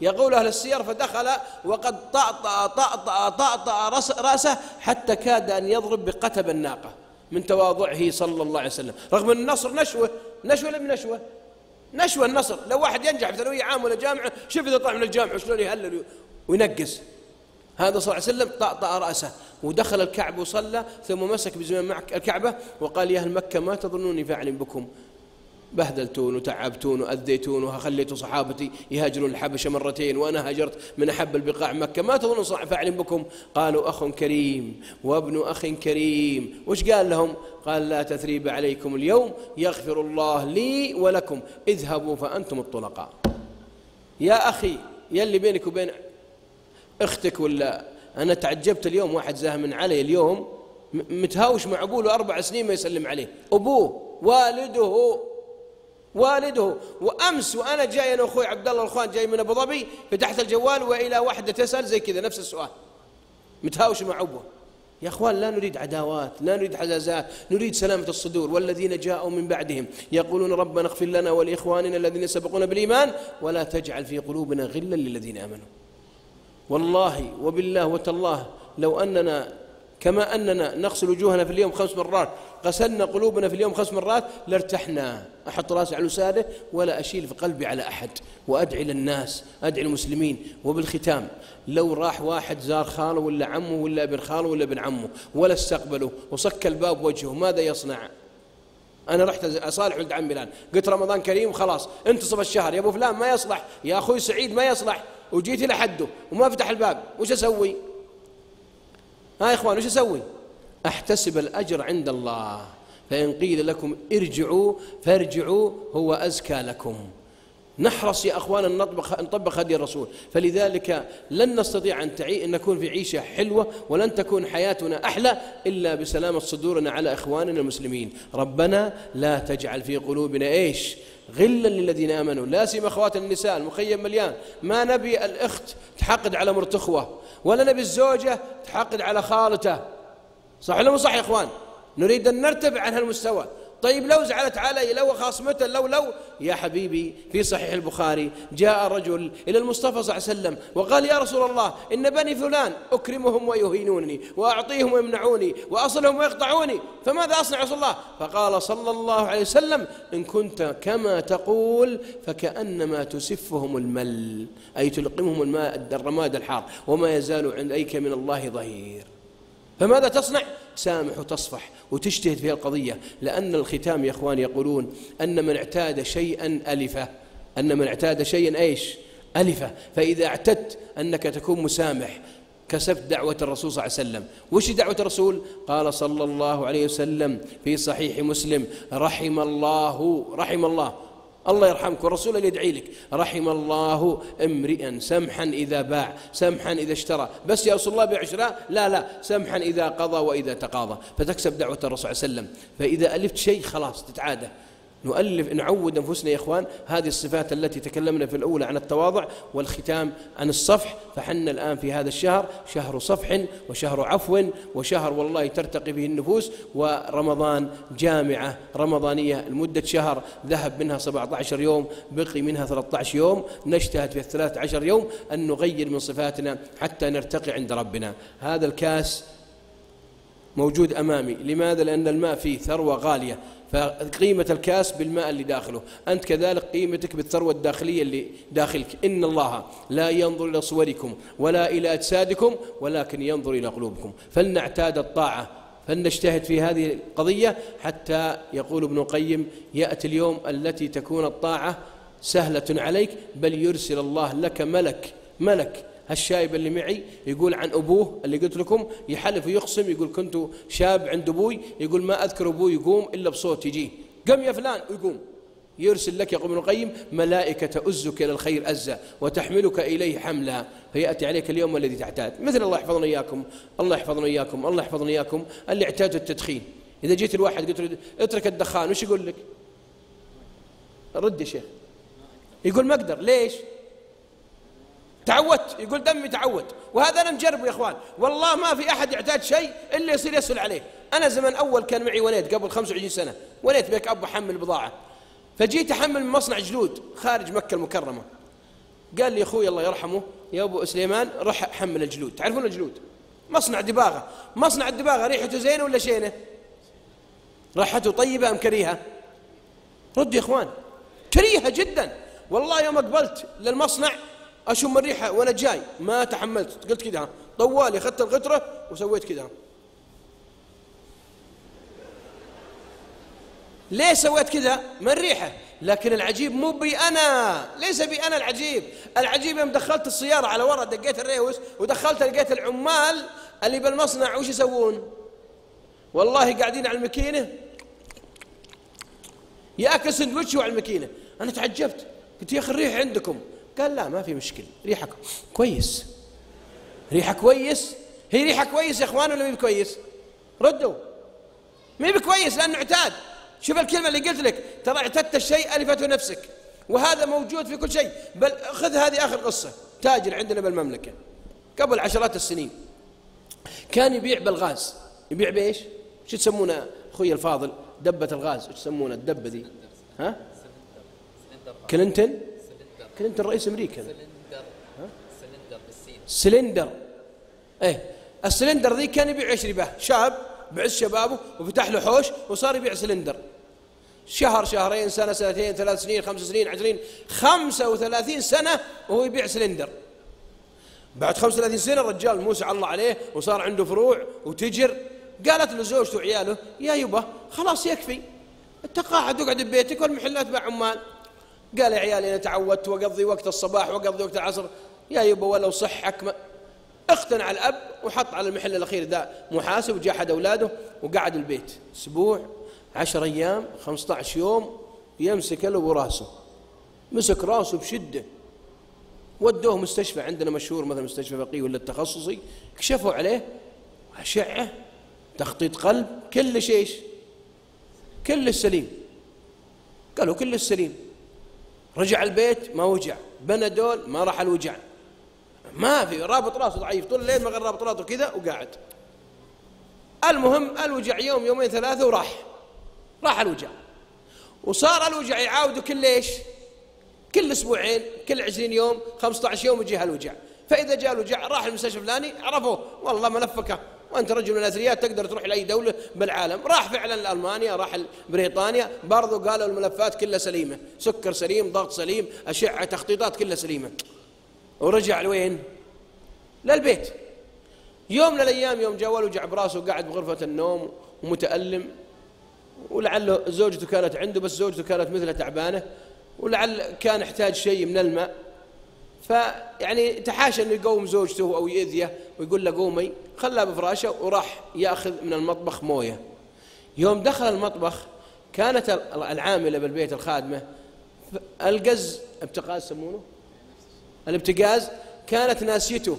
يقول أهل السير فدخل وقد طأطأ طأطأ طأطأ رأسه حتى كاد أن يضرب بقتب الناقة من تواضعه صلى الله عليه وسلم. رغم أن النصر نشوة نشوة ولا نشوة؟ نشوة النصر. لو واحد ينجح في ثانوية عام ولا جامعة شوف إذا طلع من الجامعة شلون يهلل وينقز هذا صلى الله عليه وسلم طأطأ رأسه ودخل الكعبة وصلى ثم مسك بزمان معك الكعبة وقال يا أهل مكة ما تظنوني فاعل بكم؟ بهدلتون وتعبتون وأذيتون وخليتوا صحابتي يهاجرون الحبشة مرتين وأنا هاجرت من أحب البقاع مكة ما تظنون فاعل بكم؟ قالوا أخ كريم وابن أخ كريم. وش قال لهم؟ قال لا تثريب عليكم اليوم يغفر الله لي ولكم اذهبوا فأنتم الطلقاء. يا أخي يلي بينك وبين أختك ولا؟ أنا تعجبت اليوم واحد زاهم علي اليوم متهاوش مع أبوه أربع سنين ما يسلم عليه. أبوه والده والده. وأمس وأنا جاي أنا وأخوي عبد الله الاخوان جاي من أبو ظبي فتحت الجوال وإلى واحدة تسأل زي كذا نفس السؤال. متهاوش مع أبوه. يا أخوان لا نريد عداوات لا نريد حزازات نريد سلامة الصدور والذين جاءوا من بعدهم. يقولون ربنا اغفر لنا ولإخواننا الذين سبقونا بالإيمان ولا تجعل في قلوبنا غلا للذين آمنوا. والله وبالله وتالله لو أننا كما أننا نغسل وجوهنا في اليوم خمس مرات غسلنا قلوبنا في اليوم خمس مرات لارتحنا. أحط راسي على وساده ولا أشيل في قلبي على أحد وأدعي للناس أدعي المسلمين. وبالختام لو راح واحد زار خاله ولا عمه ولا ابن خاله ولا ابن عمه ولا استقبله وصك الباب وجهه ماذا يصنع؟ أنا رحت أصالح ولد عمي الآن قلت رمضان كريم خلاص انتصف الشهر. يا أبو فلان ما يصلح يا أخوي سعيد ما يصلح. وجيت إلى حده وما فتح الباب وش أسوي؟ ها يا إخوان وش أسوي؟ أحتسب الأجر عند الله. فإن قيل لكم ارجعوا فارجعوا هو أزكى لكم. نحرص يا أخوان أن نطبخ, نطبق هدي الرسول. فلذلك لن نستطيع أن, تعي أن نكون في عيشة حلوة ولن تكون حياتنا أحلى إلا بسلامة صدورنا على إخواننا المسلمين. ربنا لا تجعل في قلوبنا إيش؟ غلا للذين آمنوا. لا سيما أخوات النساء المخيم مليان. ما نبي الأخت تحقد على مرتخوة ولا نبي الزوجة تحقد على خالته. صح ولا مو صح يا إخوان؟ نريد أن نرتفع عن هالمستوى. طيب لو زعلت علي لو خاصمته لو لو. يا حبيبي في صحيح البخاري جاء رجل إلى المصطفى صلى الله عليه وسلم وقال يا رسول الله إن بني فلان أكرمهم ويهينونني وأعطيهم ويمنعوني وأصلهم ويقطعوني فماذا أصنع رسول الله؟ فقال صلى الله عليه وسلم إن كنت كما تقول فكأنما تسفهم المل أي تلقمهم الماء الرماد الحار وما يزال عندك من الله ظهير. فماذا تصنع؟ تسامح وتصفح وتجتهد في القضية لأن الختام يا أخوان يقولون أن من اعتاد شيئا ألفه. أن من اعتاد شيئا إيش؟ ألفه. فإذا اعتدت أنك تكون مسامح كسبت دعوة الرسول صلى الله عليه وسلم. وش دعوة الرسول؟ قال صلى الله عليه وسلم في صحيح مسلم رحم الله رحم الله. الله يرحمك والرسول اللي يدعي لك. رحم الله امرئا سمحا إذا باع سمحا إذا اشترى. بس يا رسول الله بيع شراء لا لا. سمحا إذا قضى وإذا تقاضى. فتكسب دعوة الرسول صلى الله عليه وسلم. فإذا ألفت شيء خلاص تتعادى. نؤلف نعود أنفسنا يا إخوان هذه الصفات التي تكلمنا في الأولى عن التواضع والختام عن الصفح فحنا الآن في هذا الشهر شهر صفح وشهر عفو وشهر والله ترتقي به النفوس ورمضان جامعة رمضانية لمدة شهر ذهب منها 17 يوم بقي منها 13 يوم نجتهد في 13 يوم أن نغير من صفاتنا حتى نرتقي عند ربنا. هذا الكاس موجود أمامي. لماذا؟ لأن الماء فيه ثروة غالية. فقيمة الكاس بالماء اللي داخله. أنت كذلك قيمتك بالثروة الداخلية اللي داخلك. إن الله لا ينظر إلى صوركم ولا إلى أجسادكم ولكن ينظر إلى قلوبكم. فلنعتاد الطاعة فلنجتهد في هذه القضية حتى يقول ابن القيم يأتي اليوم التي تكون الطاعة سهلة عليك بل يرسل الله لك ملك ملك هالشايب اللي معي يقول عن أبوه اللي قلت لكم يحلف ويقسم يقول كنت شاب عند أبوي يقول ما أذكر أبوي يقوم إلا بصوت يجيه قم يا فلان ويقوم. يرسل لك يقول ابن القيم ملائكة تؤزك إلى الخير أزا وتحملك إليه حملا. فيأتي عليك اليوم الذي تعتاد. مثل الله يحفظنا إياكم الله يحفظنا إياكم الله يحفظنا إياكم. اللي اعتادوا التدخين. إذا جيت الواحد قلت له اترك الدخان وش يقول لك؟ رد يا شيخ. يقول ما أقدر. ليش؟ تعودت يقول دمي تعود. وهذا أنا مجربه يا إخوان. والله ما في أحد يعتاد شيء إلا يصير يسهل عليه. أنا زمن أول كان معي وليد قبل 25 سنة. وليد بيك اب احمل بضاعه فجيت أحمل من مصنع جلود خارج مكة المكرمة. قال لي أخوي الله يرحمه يا أبو سليمان روح حمل الجلود. تعرفون الجلود؟ مصنع دباغة. مصنع الدباغة ريحته زينة ولا شينة؟ ريحته طيبة أم كريهة؟ رد يا إخوان. كريهة جدا. والله يوم أقبلت للمصنع أشم الريحة وأنا جاي. ما تحملت. قلت كذا طوالي أخذت القطره وسويت كذا ليه سويت كذا من ريحة. لكن العجيب مو بي أنا. ليس بي أنا العجيب. العجيب يوم دخلت السيارة على ورا دقيت ال reverse ودخلت لقيت العمال اللي بالمصنع وش يسوون؟ والله قاعدين على الماكينة. ياكل سندوتش على الماكينة. أنا تعجبت. قلت يا أخي الريح عندكم. قال لا ما في مشكلة. ريحك كويس. ريحة كويس؟ هي ريحة كويس يا إخوان ولا مي كويس ردوا. مي بكويس لأنه اعتاد. شوف الكلمة اللي قلت لك ترى اعتدت الشيء ألفته نفسك وهذا موجود في كل شيء. بل خذ هذه آخر قصة. تاجر عندنا بالمملكة. قبل عشرات السنين كان يبيع بالغاز. يبيع بإيش؟ شو تسمونه أخوي الفاضل؟ دبة الغاز. وش تسمونه الدبة دي؟ ها؟ كلينتون؟ كلينتون رئيس أمريكا. سلندر. سلندر بالسين. سلندر. إيه. السلندر ذي كان يبيع به شاب بعز شبابه وفتح له حوش وصار يبيع سلندر. شهر شهرين سنة سنتين ثلاث سنين خمس سنين عشرين خمسة وثلاثين سنة وهو يبيع سلندر. بعد خمسة وثلاثين سنة الرجال موسى الله عليه وصار عنده فروع وتجر. قالت له زوجته وعياله يا يبا خلاص يكفي. انت قاعد اقعد ببيتك والمحلات مع عمال. قال يا عيالي أنا تعودت وأقضي وقت الصباح وأقضي وقت العصر. يا يبا ولو صحك ما اقتنع الأب وحط على المحل الأخير. ذا محاسب وجاء احد أولاده وقعد البيت. أسبوع عشر أيام 15 يوم يمسك له براسه مسك راسه بشدة. ودوه مستشفى. عندنا مشهور مثلا مستشفى فقيه ولا التخصصي. كشفوا عليه. أشعة تخطيط قلب كل إيش كل السليم. قالوا كل السليم. رجع البيت ما وجع. بنادول ما راح الوجع. ما في رابط راسه ضعيف. طول الليل ما غير رابط راسه كذا وقاعد. المهم الوجع يوم يومين ثلاثة وراح. راح الوجع. وصار الوجع يعاود كل إيش؟ كل أسبوعين كل عشرين يوم 15 يوم يجي الوجع فإذا جاء الوجع راح المستشفى الفلاني عرفوه. والله ملفكة. وأنت رجل من الأثرياء تقدر تروح لأي دولة بالعالم. راح فعلا لألمانيا راح بريطانيا برضو قالوا الملفات كلها سليمة. سكر سليم ضغط سليم أشعة تخطيطات كلها سليمة. ورجع لوين؟ للبيت. يوم من الأيام يوم جاء وجع براسه وقعد بغرفة النوم ومتألم. ولعله زوجته كانت عنده بس زوجته كانت مثله تعبانة. ولعل كان يحتاج شيء من الماء. فيعني تحاشى إنه يقوم زوجته أو يأذيه ويقول له قومي خلاه بفراشه وراح يأخذ من المطبخ مويه. يوم دخل المطبخ كانت العاملة بالبيت الخادمة القز ابتقاز يسمونه؟ الابتقاز كانت ناسيته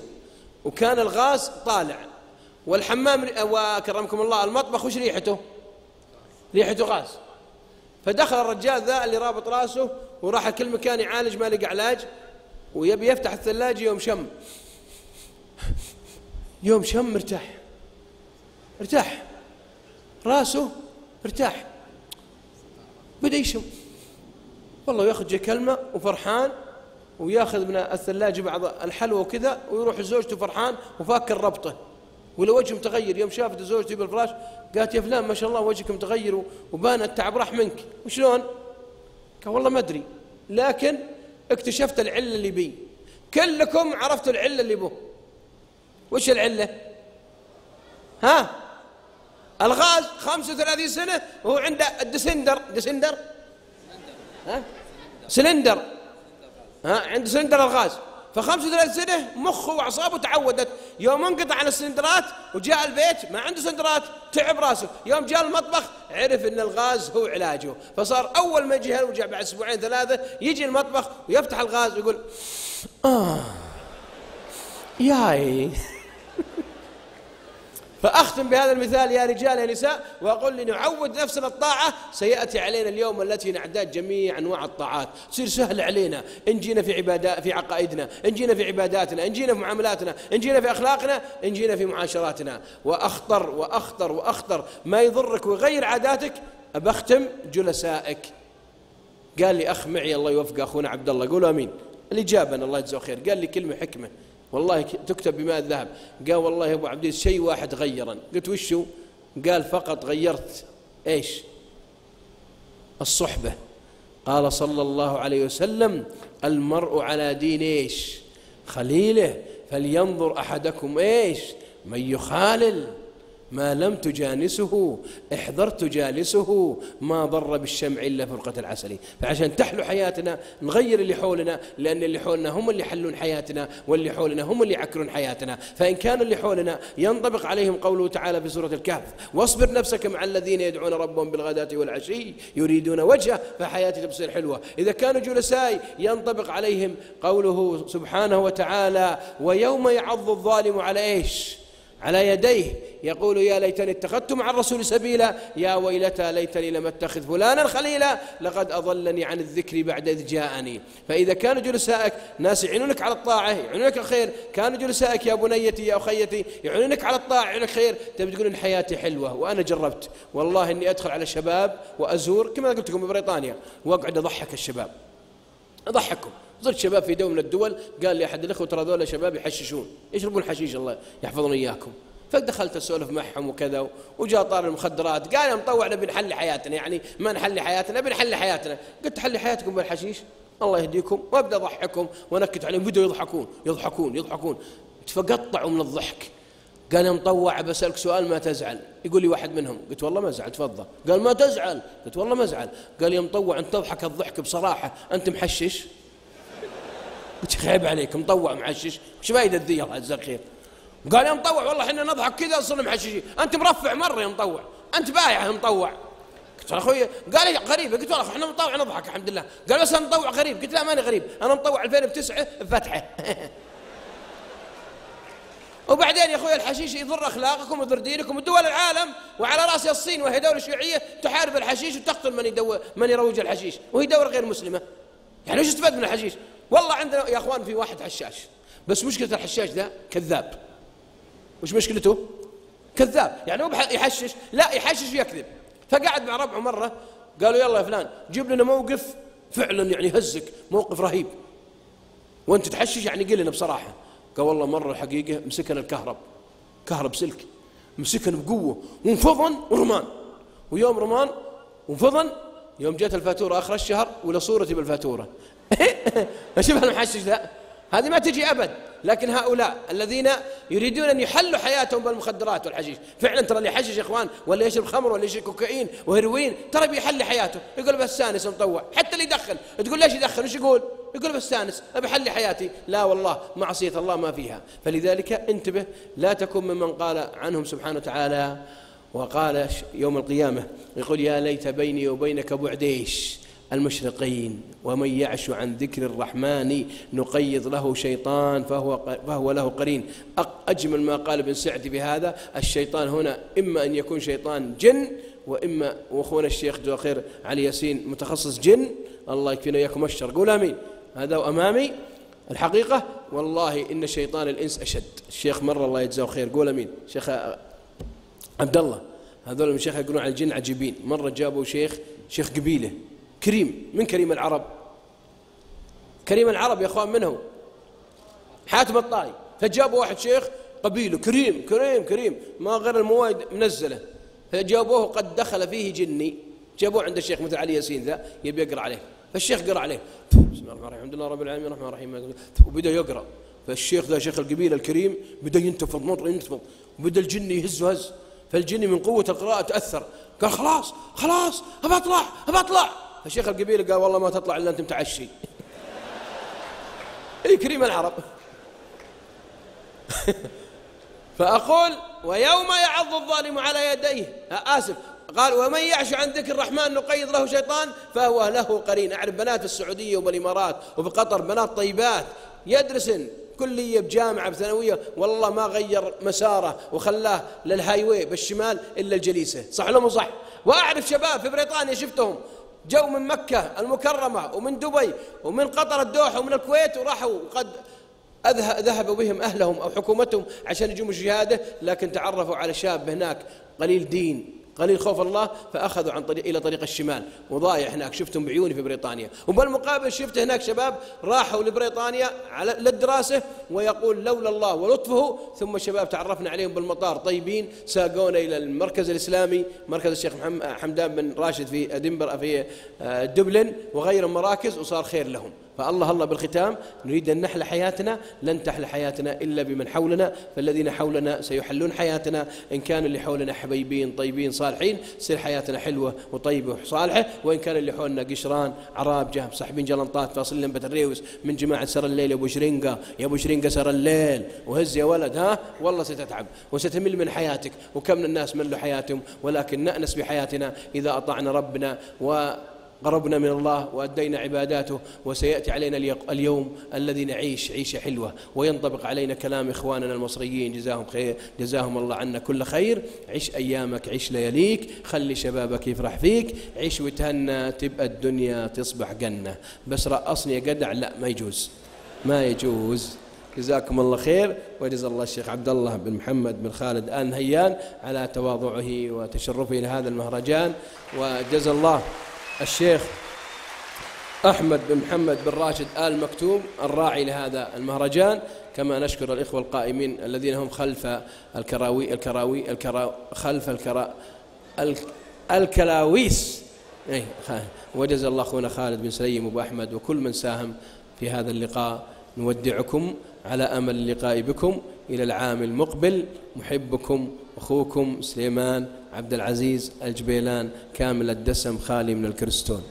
وكان الغاز طالع. والحمام وكرمكم الله المطبخ وش ريحته؟ ريحته غاز. فدخل الرجال ذا اللي رابط راسه وراح كل مكان يعالج ما لقى علاج. ويبي يفتح الثلاجة يوم شم. يوم شم ارتاح. ارتاح. راسه ارتاح. بدأ يشم. والله ياخذ كلمة وفرحان وياخذ من الثلاجة بعض الحلوى وكذا ويروح لزوجته فرحان وفاكر ربطه ولا وجهه متغير. يوم شافت زوجته بالفراش قالت يا فلان ما شاء الله وجهك متغير وبان التعب راح منك. وشلون؟ قال والله ما أدري. لكن اكتشفت العلة اللي بي. كلكم عرفتوا العلة اللي بو. وش العلة؟ ها؟ الغاز 35 سنة وهو عنده السلندر سلندر ها؟ سلندر. ها؟ عنده سلندر الغاز. ف 35 سنة مخه وأعصابه تعودت. يوم انقطع عن السندرات وجاء البيت ما عنده سندرات تعب راسه. يوم جاء المطبخ عرف إن الغاز هو علاجه. فصار أول ما يجي هالوجع بعد أسبوعين ثلاثة يجي المطبخ ويفتح الغاز ويقول آه ياي. فأختم بهذا المثال يا رجال يا نساء وأقول لنعود نفسنا الطاعة. سيأتي علينا اليوم التي نعداد جميع أنواع الطاعات. تصير سهل علينا. إن جينا في عبادات في عقائدنا إن جينا في عباداتنا إن جينا في معاملاتنا إن جينا في أخلاقنا إن جينا في معاشراتنا. وأخطر وأخطر وأخطر ما يضرك ويغير عاداتك أبختم جلسائك. قال لي أخ معي الله يوفقه أخونا عبد الله. قولوا أمين. الإجابة الله يجزاه خير. قال لي كلمة حكمة. والله تكتب بماء الذهب. قال والله يا أبو عبد شيء واحد غيرا. قلت وشو قال فقط غيرت إيش؟ الصحبة. قال صلى الله عليه وسلم المرء على دين إيش؟ خليله. فلينظر أحدكم إيش؟ من يخالل. ما لم تجانسه احذر تجالسه ما ضر بالشمع إلا فرقة العسل. فعشان تحلو حياتنا نغير اللي حولنا لأن اللي حولنا هم اللي يحلون حياتنا واللي حولنا هم اللي يعكرون حياتنا. فإن كان اللي حولنا ينطبق عليهم قوله تعالى في سورة الكهف واصبر نفسك مع الذين يدعون ربهم بالغداة والعشي يريدون وجهه فحياتي تصير حلوة. إذا كانوا جلساء ينطبق عليهم قوله سبحانه وتعالى ويوم يعض الظالم على إيش؟ على يديه. يقول يا ليتني اتخذت مع الرسول سبيلا يا ويلتى ليتني لم اتخذ فلانا خليلا. لقد أضلني عن الذكر بعد إذ جاءني. فإذا كانوا جلسائك ناس يعينونك على الطاعة يعينونك الخير. كانوا جلسائك يا بنيتي يا أخيتي يعينونك على الطاعة يعينونك خير تبي تقول حياتي حلوة وأنا جربت. والله إني أدخل على الشباب وأزور كما قلت لكم ببريطانيا. وأقعد أضحك الشباب. أضحكهم. زرت شباب في دولة من الدول قال لي أحد الأخوة ترى ذولا شباب يحششون. يشربون حشيش الله؟ يحفظون إياكم. فدخلت أسولف معهم وكذا وجاء طار المخدرات قال يا مطوع نبي نحل حياتنا يعني ما نحل حياتنا نبي نحل حياتنا. قلت حل حياتكم بالحشيش؟ الله يهديكم وأبدأ اضحكهم وانكت عليهم بدوا يضحكون يضحكون يضحكون. تفقطعوا من الضحك. قال يا مطوع بسألك سؤال ما تزعل. يقول لي واحد منهم قلت والله ما زعل تفضل. قال ما تزعل. قلت والله ما زعل. قال يا مطوع أنت تضحك الضحك بصراحة أنت محشش؟ قلت خيب عليك مطوع محشش وش الله يجزاك خير قال يا مطوع والله إحنا نضحك كذا صرنا محششين أنت مرفع مرة يا مطوع أنت بايع يا مطوع. قلت له أخوي قال غريب. قلت له إحنا مطوع نضحك الحمد لله. قال بس أنا مطوع غريب. قلت لا ماني غريب. أنا مطوع 2009 بفتحة. وبعدين يا أخوي الحشيش يضر أخلاقكم ويضر دينكم. ودول العالم وعلى راسها الصين وهي دولة شيوعية تحارب الحشيش وتقتل من يدو من يروج الحشيش وهي دولة غير مسلمة. يعني وش استفاد من الحشيش؟ والله عندنا يا اخوان في واحد حشاش. بس مشكلة الحشاش ذا كذاب. وش مشكلته؟ كذاب. يعني هو يحشش؟ لا يحشش ويكذب. فقعد مع ربعه مرة قالوا يلا يا فلان جيب لنا موقف فعلا يعني يهزك موقف رهيب. وانت تحشش يعني قل لنا بصراحة. قال والله مرة الحقيقة مسكنا الكهرب. كهرب سلك. مسكنا بقوة. وانفضن ورمان. ويوم رمان وانفضن يوم جت الفاتورة آخر الشهر ولا صورتي بالفاتورة. شوف المحشش ذا. هذه ما تجي أبد. لكن هؤلاء الذين يريدون أن يحلوا حياتهم بالمخدرات والحشيش. فعلا ترى اللي يحشش يا إخوان ولا يشرب خمر ولا يشرب كوكايين وهيروين ترى بيحل حياته. يقول بس سانس مطوع حتى اللي يدخن. تقول ليش يدخن؟ وش يقول؟ يقول بس سانس. أبي حل حياتي. لا والله معصية الله ما فيها. فلذلك انتبه لا تكن ممن قال عنهم سبحانه وتعالى وقال يوم القيامة يقول يا ليت بيني وبينك بعديش. المشرقين ومن يعش عن ذكر الرحمن نقيض له شيطان فهو, فهو له قرين. أجمل ما قال ابن سعد بهذا الشيطان هنا إما أن يكون شيطان جن وإما وأخونا الشيخ جو خير علي ياسين متخصص جن. الله يكفينا إياكم الشر قول آمين. هذا أمامي الحقيقة. والله إن شيطان الإنس أشد. الشيخ مرة الله يجزاه خير. قول أمين. شيخ عبد الله. هذول المشايخ يقولون على الجن عجيبين. مرة جابوا شيخ شيخ قبيلة. كريم من كريم العرب؟ كريم العرب يا إخوان من هو حاتم الطائي. فجابوا واحد شيخ قبيله كريم كريم كريم ما غير المواد منزله. فجابوه قد دخل فيه جني. جابوه عند الشيخ مثل علي ياسين ذا يبي يقرأ عليه. فالشيخ قرأ عليه. بسم الله الرحمن الرحيم. الحمد لله رب العالمين. الرحمن الرحيم. وبدأ يقرأ. فالشيخ ذا شيخ القبيله الكريم بدأ ينتفض مره ينتفض. وبدأ الجن يهز هز فالجن من قوة القراءة تأثر. قال خلاص خلاص أبى أطلع أبى أطلع. فشيخ القبيله قال والله ما تطلع إلا أنت متعشي. اي كريم العرب. فأقول ويوم يعض الظالم على يديه. آسف. قال ومن يعش عن ذكر الرحمن نقيض له شيطان فهو له قرين. أعرف بنات في السعودية وبالامارات وفي قطر بنات طيبات. يدرسن كلية بجامعة بثانوية. والله ما غير مساره وخلاه للهايوي بالشمال إلا الجليسة. صح مو صح؟ وأعرف شباب في بريطانيا شفتهم. جو من مكة المكرمة ومن دبي ومن قطر الدوحة ومن الكويت وراحوا قد ذهب بهم أهلهم أو حكومتهم عشان يجوا الشهادة لكن تعرفوا على شاب هناك قليل دين. قليل خوف الله فأخذوا عن طريق إلى طريق الشمال. وضايع هناك شفتهم بعيوني في بريطانيا. وبالمقابل شفت هناك شباب راحوا لبريطانيا على للدراسة ويقول لولا الله ولطفه ثم الشباب تعرفنا عليهم بالمطار. طيبين ساقونا إلى المركز الإسلامي مركز الشيخ حمدان بن راشد في أدنبرا في آه، دبلن وغير المراكز وصار خير لهم. فالله الله بالختام نريد أن نحل حياتنا لن تحل حياتنا إلا بمن حولنا فالذين حولنا سيحلون حياتنا. إن كان اللي حولنا حبيبين طيبين صالحين تصير حياتنا حلوة وطيبة وصالحة. وإن كان اللي حولنا قشران عراب جهم صاحبين جلنطات فاصلين لمبة الريوس من جماعة سر الليل يا أبو شرنقة. يا أبو شرنقة سر الليل. وهز يا ولد ها؟ والله ستتعب وستمل من حياتك. وكم من الناس ملوا حياتهم ولكن نأنس بحياتنا إذا أطعنا ربنا. و قربنا من الله وأدينا عباداته وسيأتي علينا اليوم الذي نعيش عيشة حلوة. وينطبق علينا كلام إخواننا المصريين جزاهم خير جزاهم الله عنا كل خير. عيش أيامك عيش لياليك. خلي شبابك يفرح فيك. عيش وتهنى تبقى الدنيا تصبح جنة. بس رقصني يا جدع. لا ما يجوز. ما يجوز. جزاكم الله خير. وجزا الله الشيخ عبد الله بن محمد بن خالد آل نهيان على تواضعه وتشرفه لهذا المهرجان. وجزا الله الشيخ أحمد بن محمد بن راشد آل مكتوم الراعي لهذا المهرجان كما نشكر الإخوة القائمين الذين هم خلف الكراوي الكراوي الكرا خلف الكرا الكلاويس. إيه، وجزا الله أخونا خالد بن سليم وأبو أحمد وكل من ساهم في هذا اللقاء. نودعكم على أمل اللقاء بكم. إلى العام المقبل. محبكم أخوكم سليمان عبد العزيز الجبيلان كامل الدسم خالي من الكريستون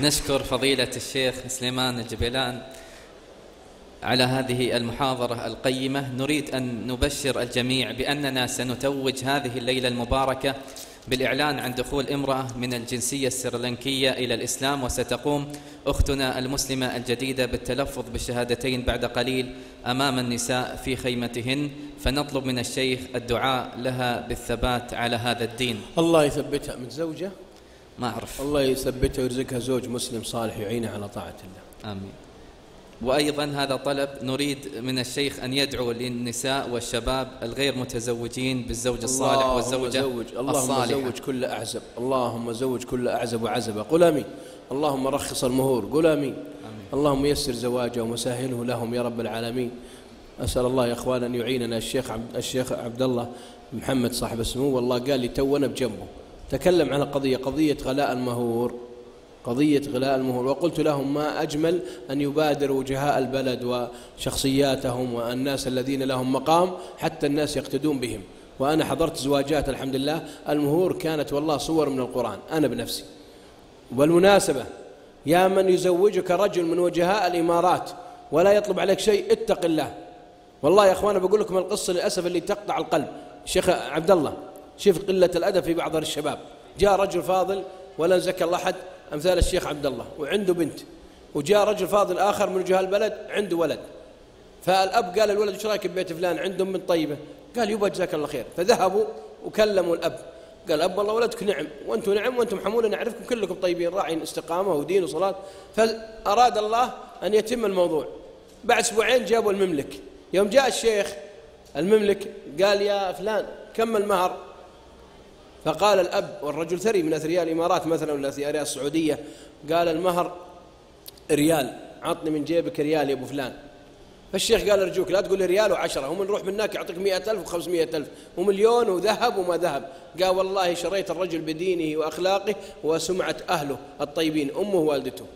نشكر فضيلة الشيخ سليمان الجبيلان على هذه المحاضرة القيمة. نريد أن نبشر الجميع بأننا سنتوج هذه الليلة المباركة بالإعلان عن دخول امرأة من الجنسية السريلانكية إلى الإسلام وستقوم أختنا المسلمة الجديدة بالتلفظ بالشهادتين بعد قليل أمام النساء في خيمتهن فنطلب من الشيخ الدعاء لها بالثبات على هذا الدين. الله يثبتها متزوجة ما أعرف. الله يثبتها ويرزقها زوج مسلم صالح يعينها على طاعة الله. آمين. وأيضا هذا طلب نريد من الشيخ أن يدعو للنساء والشباب الغير متزوجين بالزوج الصالح والزوجة زوج اللهم الصالحة. زوج كل أعزب. اللهم زوج كل أعزب وعزبة قل آمين. اللهم رخص المهور. قل آمين. اللهم يسر زواجهم وسهله لهم يا رب العالمين. أسأل الله يا أخوان أن يعيننا. الشيخ عبد الشيخ عبد الله محمد صاحب السمو والله قال لي تونا بجنبه. تكلم عن قضية قضية غلاء المهور. قضية غلاء المهور وقلت لهم ما أجمل أن يبادر وجهاء البلد وشخصياتهم والناس الذين لهم مقام حتى الناس يقتدون بهم. وأنا حضرت زواجات الحمد لله. المهور كانت والله صور من القرآن أنا بنفسي. والمناسبة يا من يزوجك رجل من وجهاء الإمارات ولا يطلب عليك شيء اتق الله. والله يا أخوان بقول لكم القصة للأسف اللي تقطع القلب. شيخ عبد الله شوف قلة الأدب في بعض الشباب. جاء رجل فاضل ولا زكى الله احد أمثال الشيخ عبد الله وعنده بنت وجاء رجل فاضل آخر من وجهاء البلد عنده ولد. فالأب قال الولد إيش رأيك ببيت فلان؟ عندهم من طيبة. قال يبا جزاك الله خير. فذهبوا وكلموا الأب. قال أب والله ولدك نعم وأنتم نعم وأنتم حمولة نعرفكم كلكم طيبين راعين استقامة ودين وصلاة. فأراد الله أن يتم الموضوع. بعد أسبوعين جابوا المملك. يوم جاء الشيخ المملك قال يا فلان كم المهر؟ فقال الأب والرجل ثري من أثرياء الإمارات مثلا ولا أثرياء السعودية. قال المهر ريال عطني من جيبك ريال يا أبو فلان. فالشيخ قال أرجوك لا تقول ريال وعشرة هم نروح من هناك يعطيك مئة ألف وخمسمائة ألف ومليون وذهب وما ذهب. قال والله شريت الرجل بدينه وأخلاقه وسمعة أهله الطيبين أمه ووالدته.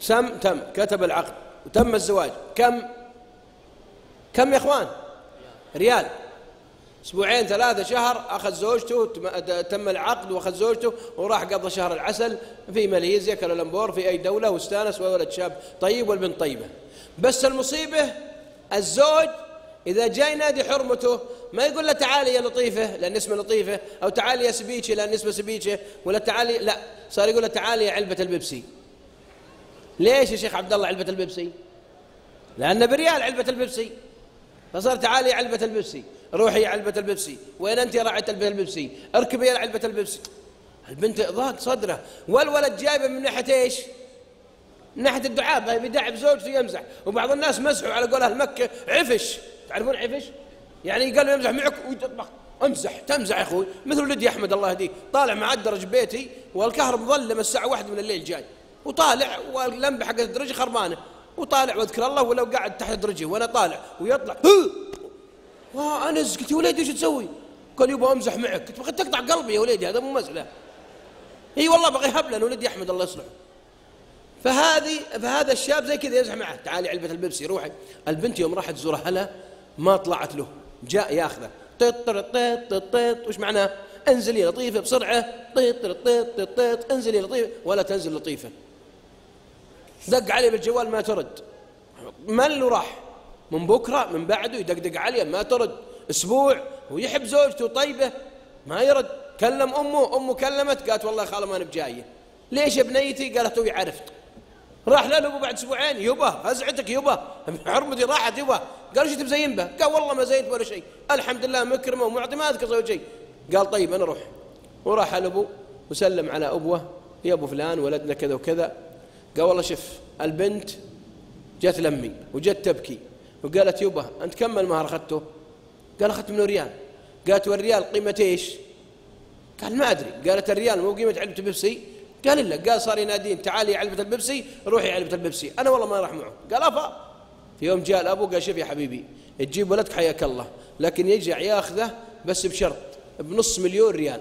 سم تم كتب العقد وتم الزواج. كم؟ كم يا إخوان؟ ريال. أسبوعين ثلاثة شهر أخذ زوجته تم العقد وأخذ زوجته وراح قضى شهر العسل في ماليزيا كوالالمبور في أي دولة واستأنس وولد شاب طيب والبنت طيبة. بس المصيبة الزوج إذا جاي ينادي حرمته ما يقول له تعالي يا لطيفة لأن اسمه لطيفة أو تعالي يا سبيتشي لأن اسمه سبيتشي ولا تعالي لا صار يقول له تعالي يا علبة البيبسي. ليش يا شيخ عبد الله علبة البيبسي؟ لأن بريال علبة البيبسي. فصار تعالي علبة البيبسي. روحي يا علبة البيبسي. وين أنت يا راعية البيبسي؟ اركبي يا علبة البيبسي. البنت ضاق صدرة. والولد جايبه من ناحية إيش؟ من ناحية الدعابة بيدعب زوجته يمزح وبعض الناس مسحوا على قول أهل مكة عفش. تعرفون عفش؟ يعني قالوا يمزح معك ويطبخ امزح تمزح يا أخوي. مثل ولدي أحمد الله يهديه. طالع مع الدرج بيتي والكهرب مظلم الساعة واحدة من الليل جاي. وطالع واللمبة حق الدرج خربانة. وطالع وأذكر الله ولو قاعد تحت درجه وأنا طالع ويطلع. وانس قلت يا وليدي إيش تسوي؟ قال يبغى أمزح معك. قلت بغيت تقطع قلبي يا وليدي هذا مو مزحه إي والله بغي يهب لنا ولدي أحمد الله يصلحه. فهذه فهذا الشاب زي كذا يمزح معه. تعالي علبة البيبسي روحي. البنت يوم راحت تزور اهلها ما طلعت له. جاء ياخذه. طيط طيط طيط طيط وش معناه؟ انزلي لطيفة بسرعة. طيط طيط طيط طيط انزلي لطيفة. ولا تنزل لطيفة. دق علي بالجوال ما ترد. مل وراح. من بكرة من بعده يدقدق عليه ما ترد. أسبوع ويحب زوجته طيبة ما يرد. كلم أمه أمه كلمت قالت والله خاله ما بجاية ليش بنيتي قالت توي عرفت. راح لأبو بعد أسبوعين يبا فزعتك يبا. حرمتي راحت يبا. قال إيش تبزين به؟ قال والله ما زينت ولا شيء. الحمد لله مكرمه ومعطي ما أذكر زوجي قال طيب أنا أروح وراح لأبو وسلم على أبوه. يا أبو فلان ولدنا كذا وكذا. قال والله شوف البنت جت لمي وجت تبكي. وقالت يبا أنت كم المهر أخذته؟ قال أخذت منه ريال. قالت والريال قيمة إيش؟ قال ما أدري. قالت الريال مو قيمة علبة بيبسي قال لا. قال صار ينادين تعالي يا علبة البيبسي روحي علبة البيبسي. أنا والله ما راح معه. قال أفا. في يوم جاء الأبو قال شوف يا حبيبي تجيب ولدك حياك الله لكن يرجع ياخذه بس بشرط بنص مليون ريال.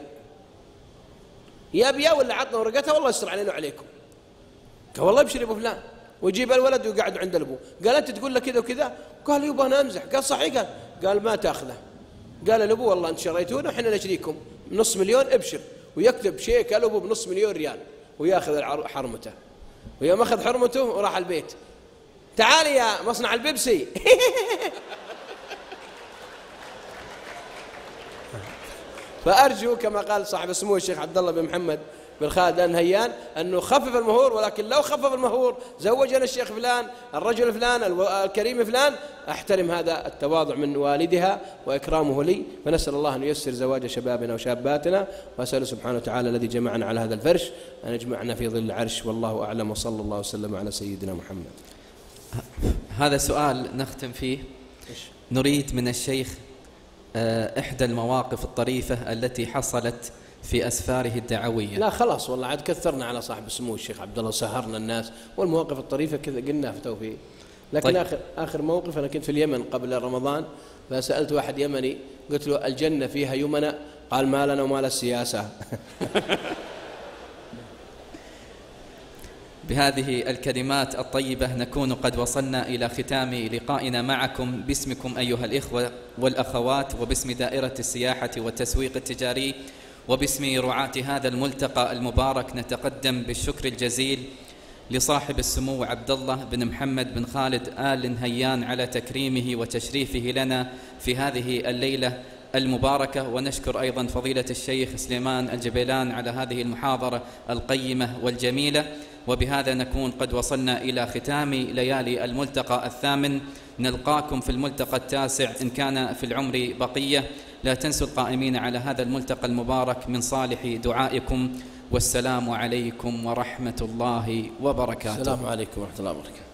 يا يبا ولا عطنا ورقتها؟ والله يستر علينا وعليكم. قال والله ابشر يا أبو فلان. ويجيب الولد ويقعد عند الأبو. قال أنت تقول له كذا وكذا؟ قال يبغى أنا أمزح. قال صحيح. قال قال ما تأخذه. قال الأبو والله انت شريتونا إحنا نشريكم نص مليون ابشر. ويكتب شيك الابو بنص مليون ريال. ويأخذ حرمته. ويوم أخذ حرمته وراح البيت. تعال يا مصنع البيبسي. فأرجو كما قال صاحب السمو الشيخ عبد الله بن محمد بن خالد النهيان أنه خفف المهور ولكن لو خفف المهور زوجنا الشيخ فلان الرجل فلان الكريم فلان أحترم هذا التواضع من والدها وإكرامه لي فنسأل الله أن ييسر زواج شبابنا وشاباتنا وأسأله سبحانه وتعالى الذي جمعنا على هذا الفرش أن يجمعنا في ظل العرش والله أعلم وصلى الله وسلم على سيدنا محمد. هذا سؤال نختم فيه نريد من الشيخ آه، إحدى المواقف الطريفة التي حصلت في أسفاره الدعوية. لا خلاص والله عاد كثرنا على صاحب السمو الشيخ عبد الله سهرنا الناس والمواقف الطريفة كذا قلنا في توفيق. لكن طيب. آخر آخر موقف أنا كنت في اليمن قبل رمضان فسألت واحد يمني قلت له الجنة فيها يمنى؟ قال ما لنا وما السياسة. بهذه الكلمات الطيبة نكون قد وصلنا إلى ختام لقائنا معكم. باسمكم أيها الإخوة والأخوات وباسم دائرة السياحة والتسويق التجاري وباسم رعاة هذا الملتقى المبارك نتقدم بالشكر الجزيل لصاحب السمو عبد الله بن محمد بن خالد آل نهيان على تكريمه وتشريفه لنا في هذه الليلة المباركة. ونشكر أيضا فضيلة الشيخ سليمان الجبيلان على هذه المحاضرة القيمة والجميلة. وبهذا نكون قد وصلنا إلى ختام ليالي الملتقى الثامن. نلقاكم في الملتقى التاسع إن كان في العمر بقية. لا تنسوا القائمين على هذا الملتقى المبارك من صالح دعائكم. والسلام عليكم ورحمة الله وبركاته. السلام عليكم ورحمة الله وبركاته.